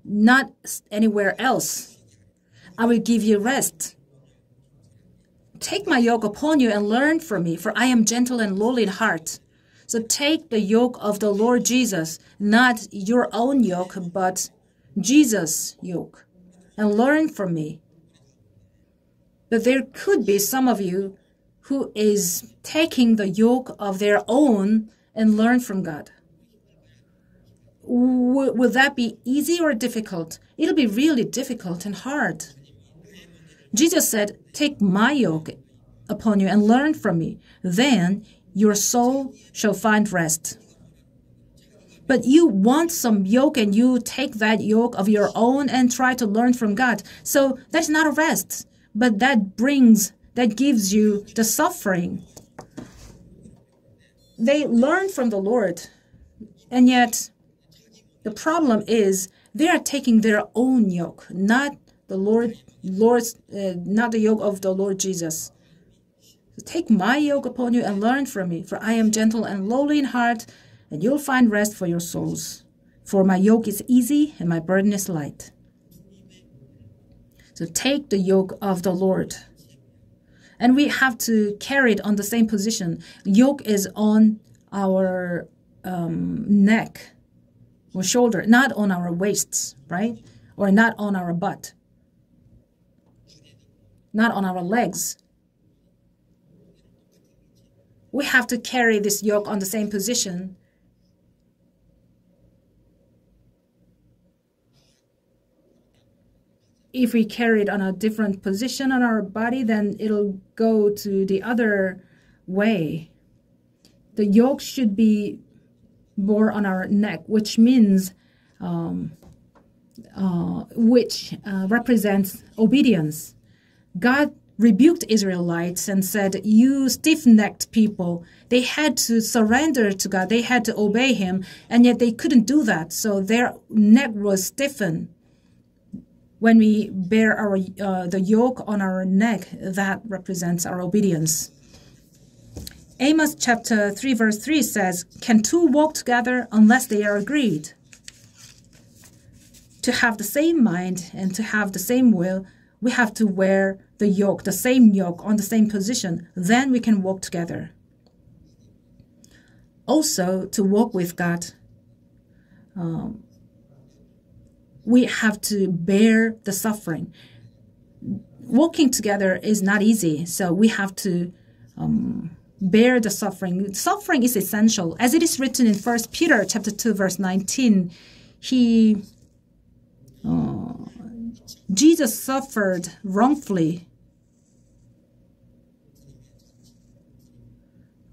not anywhere else. I will give you rest. Take my yoke upon you and learn from me, for I am gentle and lowly in heart so take the yoke of the Lord Jesus, not your own yoke, but Jesus' yoke, and learn from me. But there could be some of you who is taking the yoke of their own and learn from God. W- will that be easy or difficult? It'll be really difficult and hard. Jesus said, Take my yoke upon you and learn from me. Then your soul shall find rest. But you want some yoke and you take that yoke of your own and try to learn from God. So that's not a rest, but that brings, that gives you the suffering. They learn from the Lord, and yet the problem is they are taking their own yoke, not the Lord, Lord's, uh, not the yoke of the Lord Jesus. Take my yoke upon you and learn from me, for I am gentle and lowly in heart, and you'll find rest for your souls. For my yoke is easy and my burden is light. So take the yoke of the Lord. And we have to carry it on the same position. Yoke is on our um, neck or shoulder, not on our waists, right? Or not on our butt, not on our legs we have to carry this yoke on the same position. If we carry it on a different position on our body, then it'll go to the other way. The yoke should be bore on our neck, which means, um, uh, which uh, represents obedience. God rebuked Israelites and said, You stiff necked people. They had to surrender to God, they had to obey Him, and yet they couldn't do that. So their neck was stiffened. When we bear our uh, the yoke on our neck, that represents our obedience. Amos chapter 3 verse 3 says, Can two walk together unless they are agreed? To have the same mind and to have the same will, we have to wear the yoke, the same yoke on the same position. Then we can walk together. Also, to walk with God, um, we have to bear the suffering. Walking together is not easy, so we have to um, bear the suffering. Suffering is essential, as it is written in First Peter chapter two, verse nineteen. He uh, Jesus suffered wrongfully.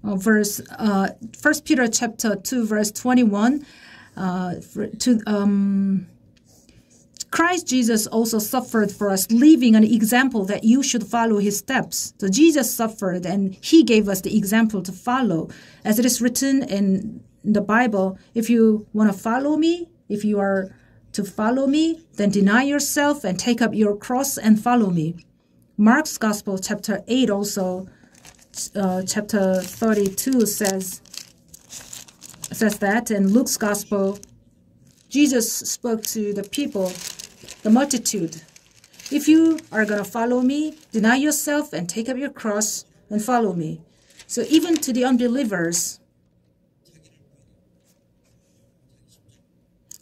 Uh, verse uh, First Peter chapter two verse twenty one. Uh, to um, Christ Jesus also suffered for us, leaving an example that you should follow his steps. So Jesus suffered and he gave us the example to follow. As it is written in the Bible, if you want to follow me, if you are to follow me, then deny yourself and take up your cross and follow me. Mark's Gospel, chapter 8, also, uh, chapter 32 says, says that, and Luke's Gospel, Jesus spoke to the people, the multitude. If you are going to follow me, deny yourself and take up your cross and follow me. So even to the unbelievers,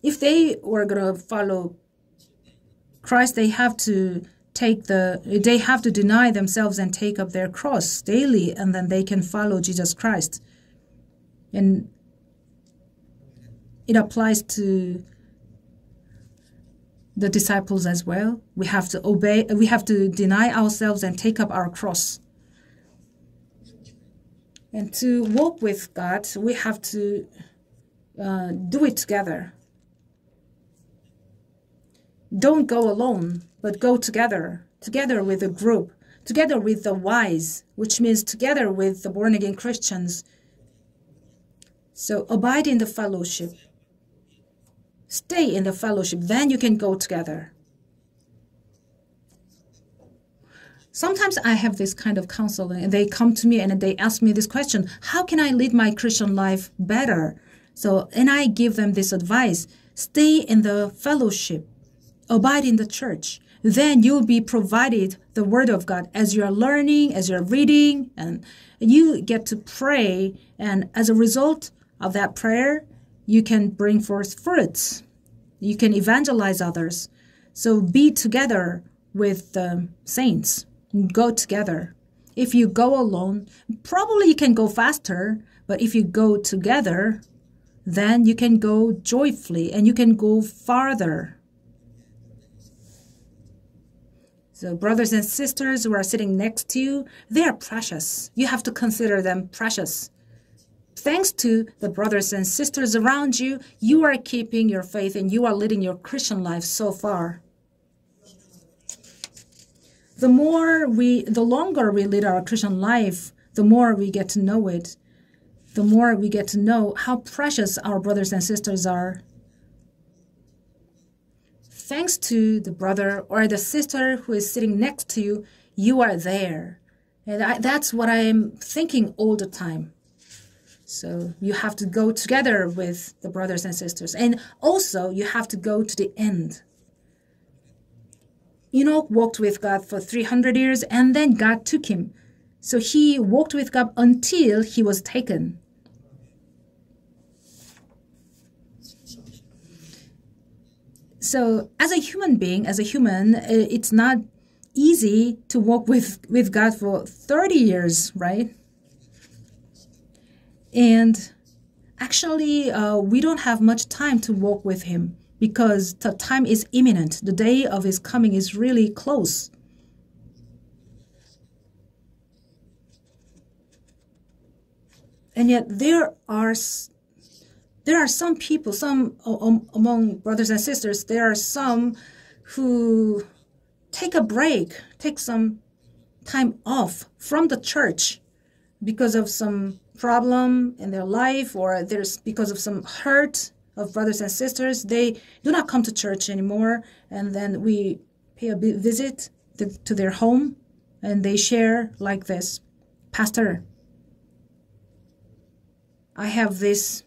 if they were going to follow Christ, they have to take the they have to deny themselves and take up their cross daily and then they can follow Jesus Christ. And it applies to the disciples as well. We have to obey, we have to deny ourselves and take up our cross. And to walk with God, we have to uh, do it together. Don't go alone, but go together, together with a group, together with the wise, which means together with the born again Christians. So abide in the fellowship. Stay in the fellowship, then you can go together. Sometimes I have this kind of counseling, and they come to me and they ask me this question How can I lead my Christian life better? So, and I give them this advice stay in the fellowship, abide in the church. Then you'll be provided the word of God as you're learning, as you're reading, and you get to pray. And as a result of that prayer, you can bring forth fruits. You can evangelize others. So be together with the saints. Go together. If you go alone, probably you can go faster, but if you go together, then you can go joyfully and you can go farther. So, brothers and sisters who are sitting next to you, they are precious. You have to consider them precious thanks to the brothers and sisters around you, you are keeping your faith and you are leading your Christian life so far. The more we, the longer we lead our Christian life, the more we get to know it, the more we get to know how precious our brothers and sisters are. Thanks to the brother or the sister who is sitting next to you, you are there. And I, that's what I am thinking all the time. So you have to go together with the brothers and sisters. And also, you have to go to the end. Enoch walked with God for 300 years and then God took him. So he walked with God until he was taken. So, as a human being, as a human, eh, it's not easy to walk with, with God for 30 years, right? And actually, uh, we don't have much time to walk with him because the time is imminent. The day of his coming is really close. And yet, there are there are some people, some um, among brothers and sisters, there are some who take a break, take some time off from the church because of some problem in their life or there's because of some hurt of brothers and sisters they do not come to church anymore. And then we pay a visit to their home and they share like this. Pastor i have this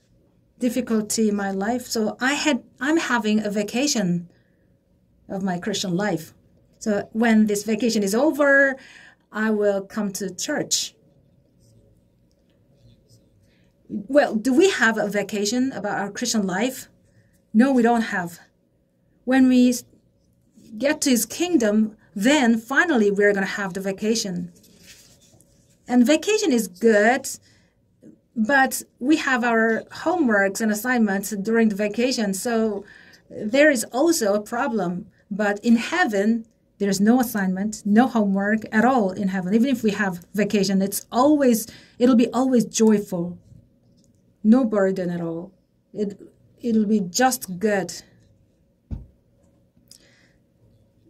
difficulty in my life. So i had i'm having a vacation of my christian life. So when this vacation is over i will come to church well, do we have a vacation about our Christian life? No, we don't have. When we get to his kingdom, then finally we're going to have the vacation. And vacation is good, but we have our homeworks and assignments during the vacation. So there is also a problem. But in heaven, there's no assignment, no homework at all in heaven. Even if we have vacation, it's always, it'll be always joyful no burden at all. It, it'll be just good.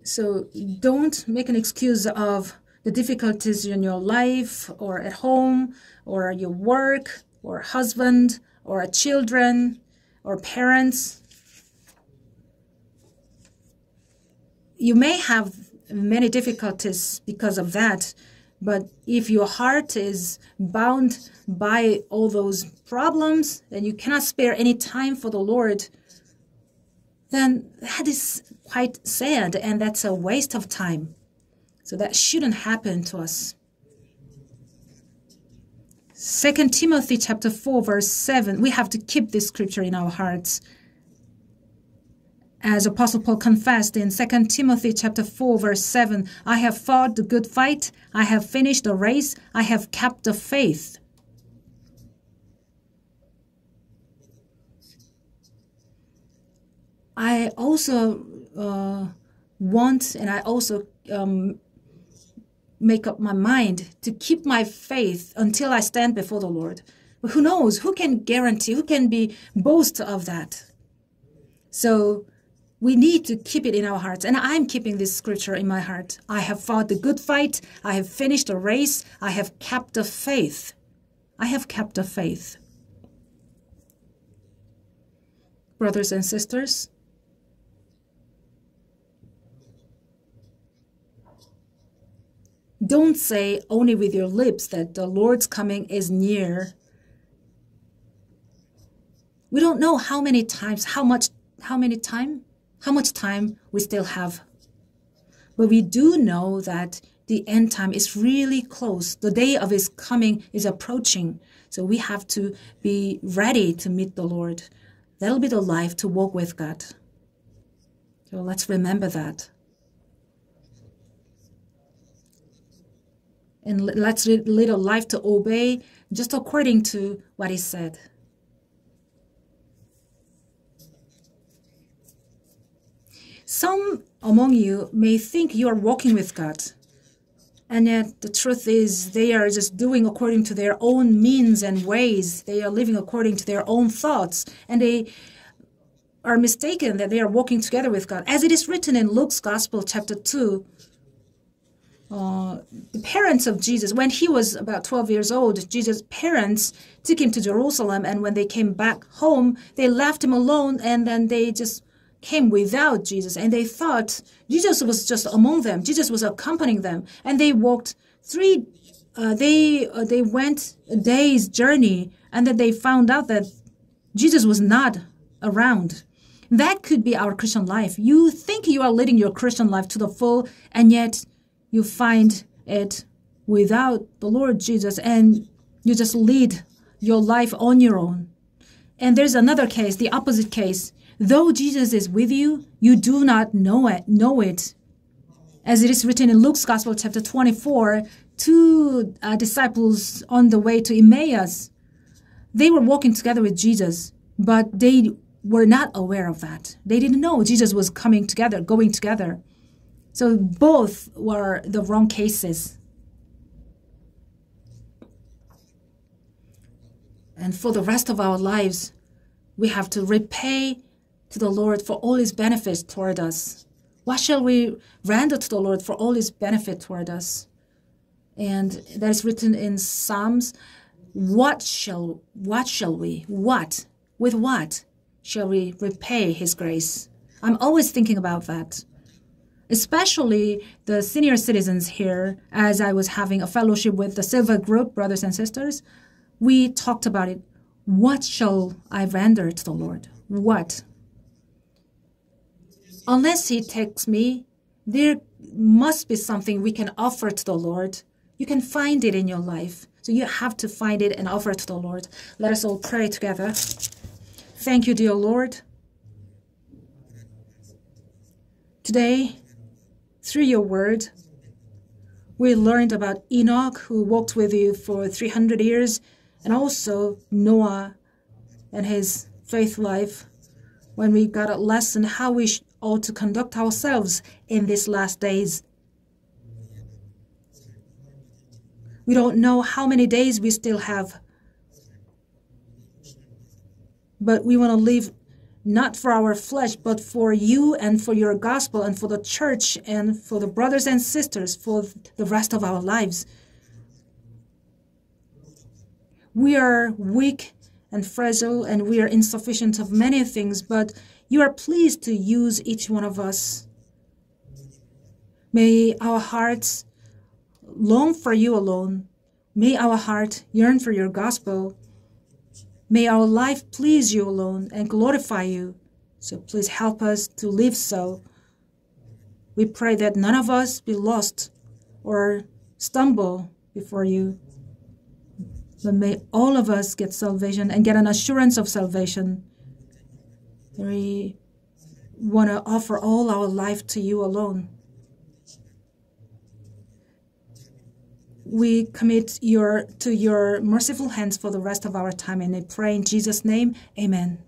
So don't make an excuse of the difficulties in your life or at home or your work or husband or children or parents. You may have many difficulties because of that, but if your heart is bound by all those problems and you cannot spare any time for the Lord, then that is quite sad and that's a waste of time. So that shouldn't happen to us. 2 Timothy chapter 4 verse 7 we have to keep this scripture in our hearts as apostle paul confessed in 2 timothy chapter 4 verse 7 i have fought the good fight i have finished the race i have kept the faith i also uh, want and i also um, make up my mind to keep my faith until I stand before the Lord. Who knows? Who can guarantee? Who can be boast of that? So we need to keep it in our hearts. And I'm keeping this scripture in my heart. I have fought the good fight. I have finished the race. I have kept the faith. I have kept the faith. Brothers and sisters, Don't say only with your lips that the Lord's coming is near. We don't know how many times, how much, how many time, how much time we still have. But we do know that the end time is really close. The day of his coming is approaching. So we have to be ready to meet the Lord. That'll be the life to walk with God. So let's remember that. and let's lead a life to obey just according to what he said. Some among you may think you are walking with God, and yet the truth is they are just doing according to their own means and ways. They are living according to their own thoughts, and they are mistaken that they are walking together with God. As it is written in Luke's Gospel, chapter 2, uh, the parents of Jesus, when he was about 12 years old, Jesus' parents took him to Jerusalem. And when they came back home, they left him alone and then they just came without Jesus. And they thought Jesus was just among them, Jesus was accompanying them. And they walked three, uh, they, uh, they went a day's journey and then they found out that Jesus was not around. That could be our Christian life. You think you are leading your Christian life to the full, and yet you find it without the Lord Jesus and you just lead your life on your own. And there's another case, the opposite case. Though Jesus is with you, you do not know it, know it. As it is written in Luke's Gospel, chapter 24, two uh, disciples on the way to Emmaus, they were walking together with Jesus, but they were not aware of that. They didn't know Jesus was coming together, going together. So both were the wrong cases. And for the rest of our lives, we have to repay to the Lord for all his benefits toward us. What shall we render to the Lord for all his benefit toward us? And that is written in Psalms. What shall what shall we? What? With what shall we repay his grace? I'm always thinking about that especially the senior citizens here, as I was having a fellowship with the Silver Group, brothers and sisters, we talked about it. What shall I render to the Lord? What? Unless He takes me, there must be something we can offer to the Lord. You can find it in your life. So you have to find it and offer it to the Lord. Let us all pray together. Thank you, dear Lord. Today, through your word, we learned about Enoch, who walked with you for 300 years, and also Noah and his faith life. When we got a lesson how we ought to conduct ourselves in these last days. We don't know how many days we still have. But we want to live not for our flesh, but for you and for your gospel and for the church and for the brothers and sisters for the rest of our lives. We are weak and fragile and we are insufficient of many things, but you are pleased to use each one of us. May our hearts long for you alone. May our heart yearn for your gospel. May our life please you alone and glorify you So please help us to live so. We pray that none of us be lost or stumble before you. But may all of us get salvation and get an assurance of salvation. We want to offer all our life to you alone. We commit your to your merciful hands for the rest of our time and I pray in Jesus' name. Amen.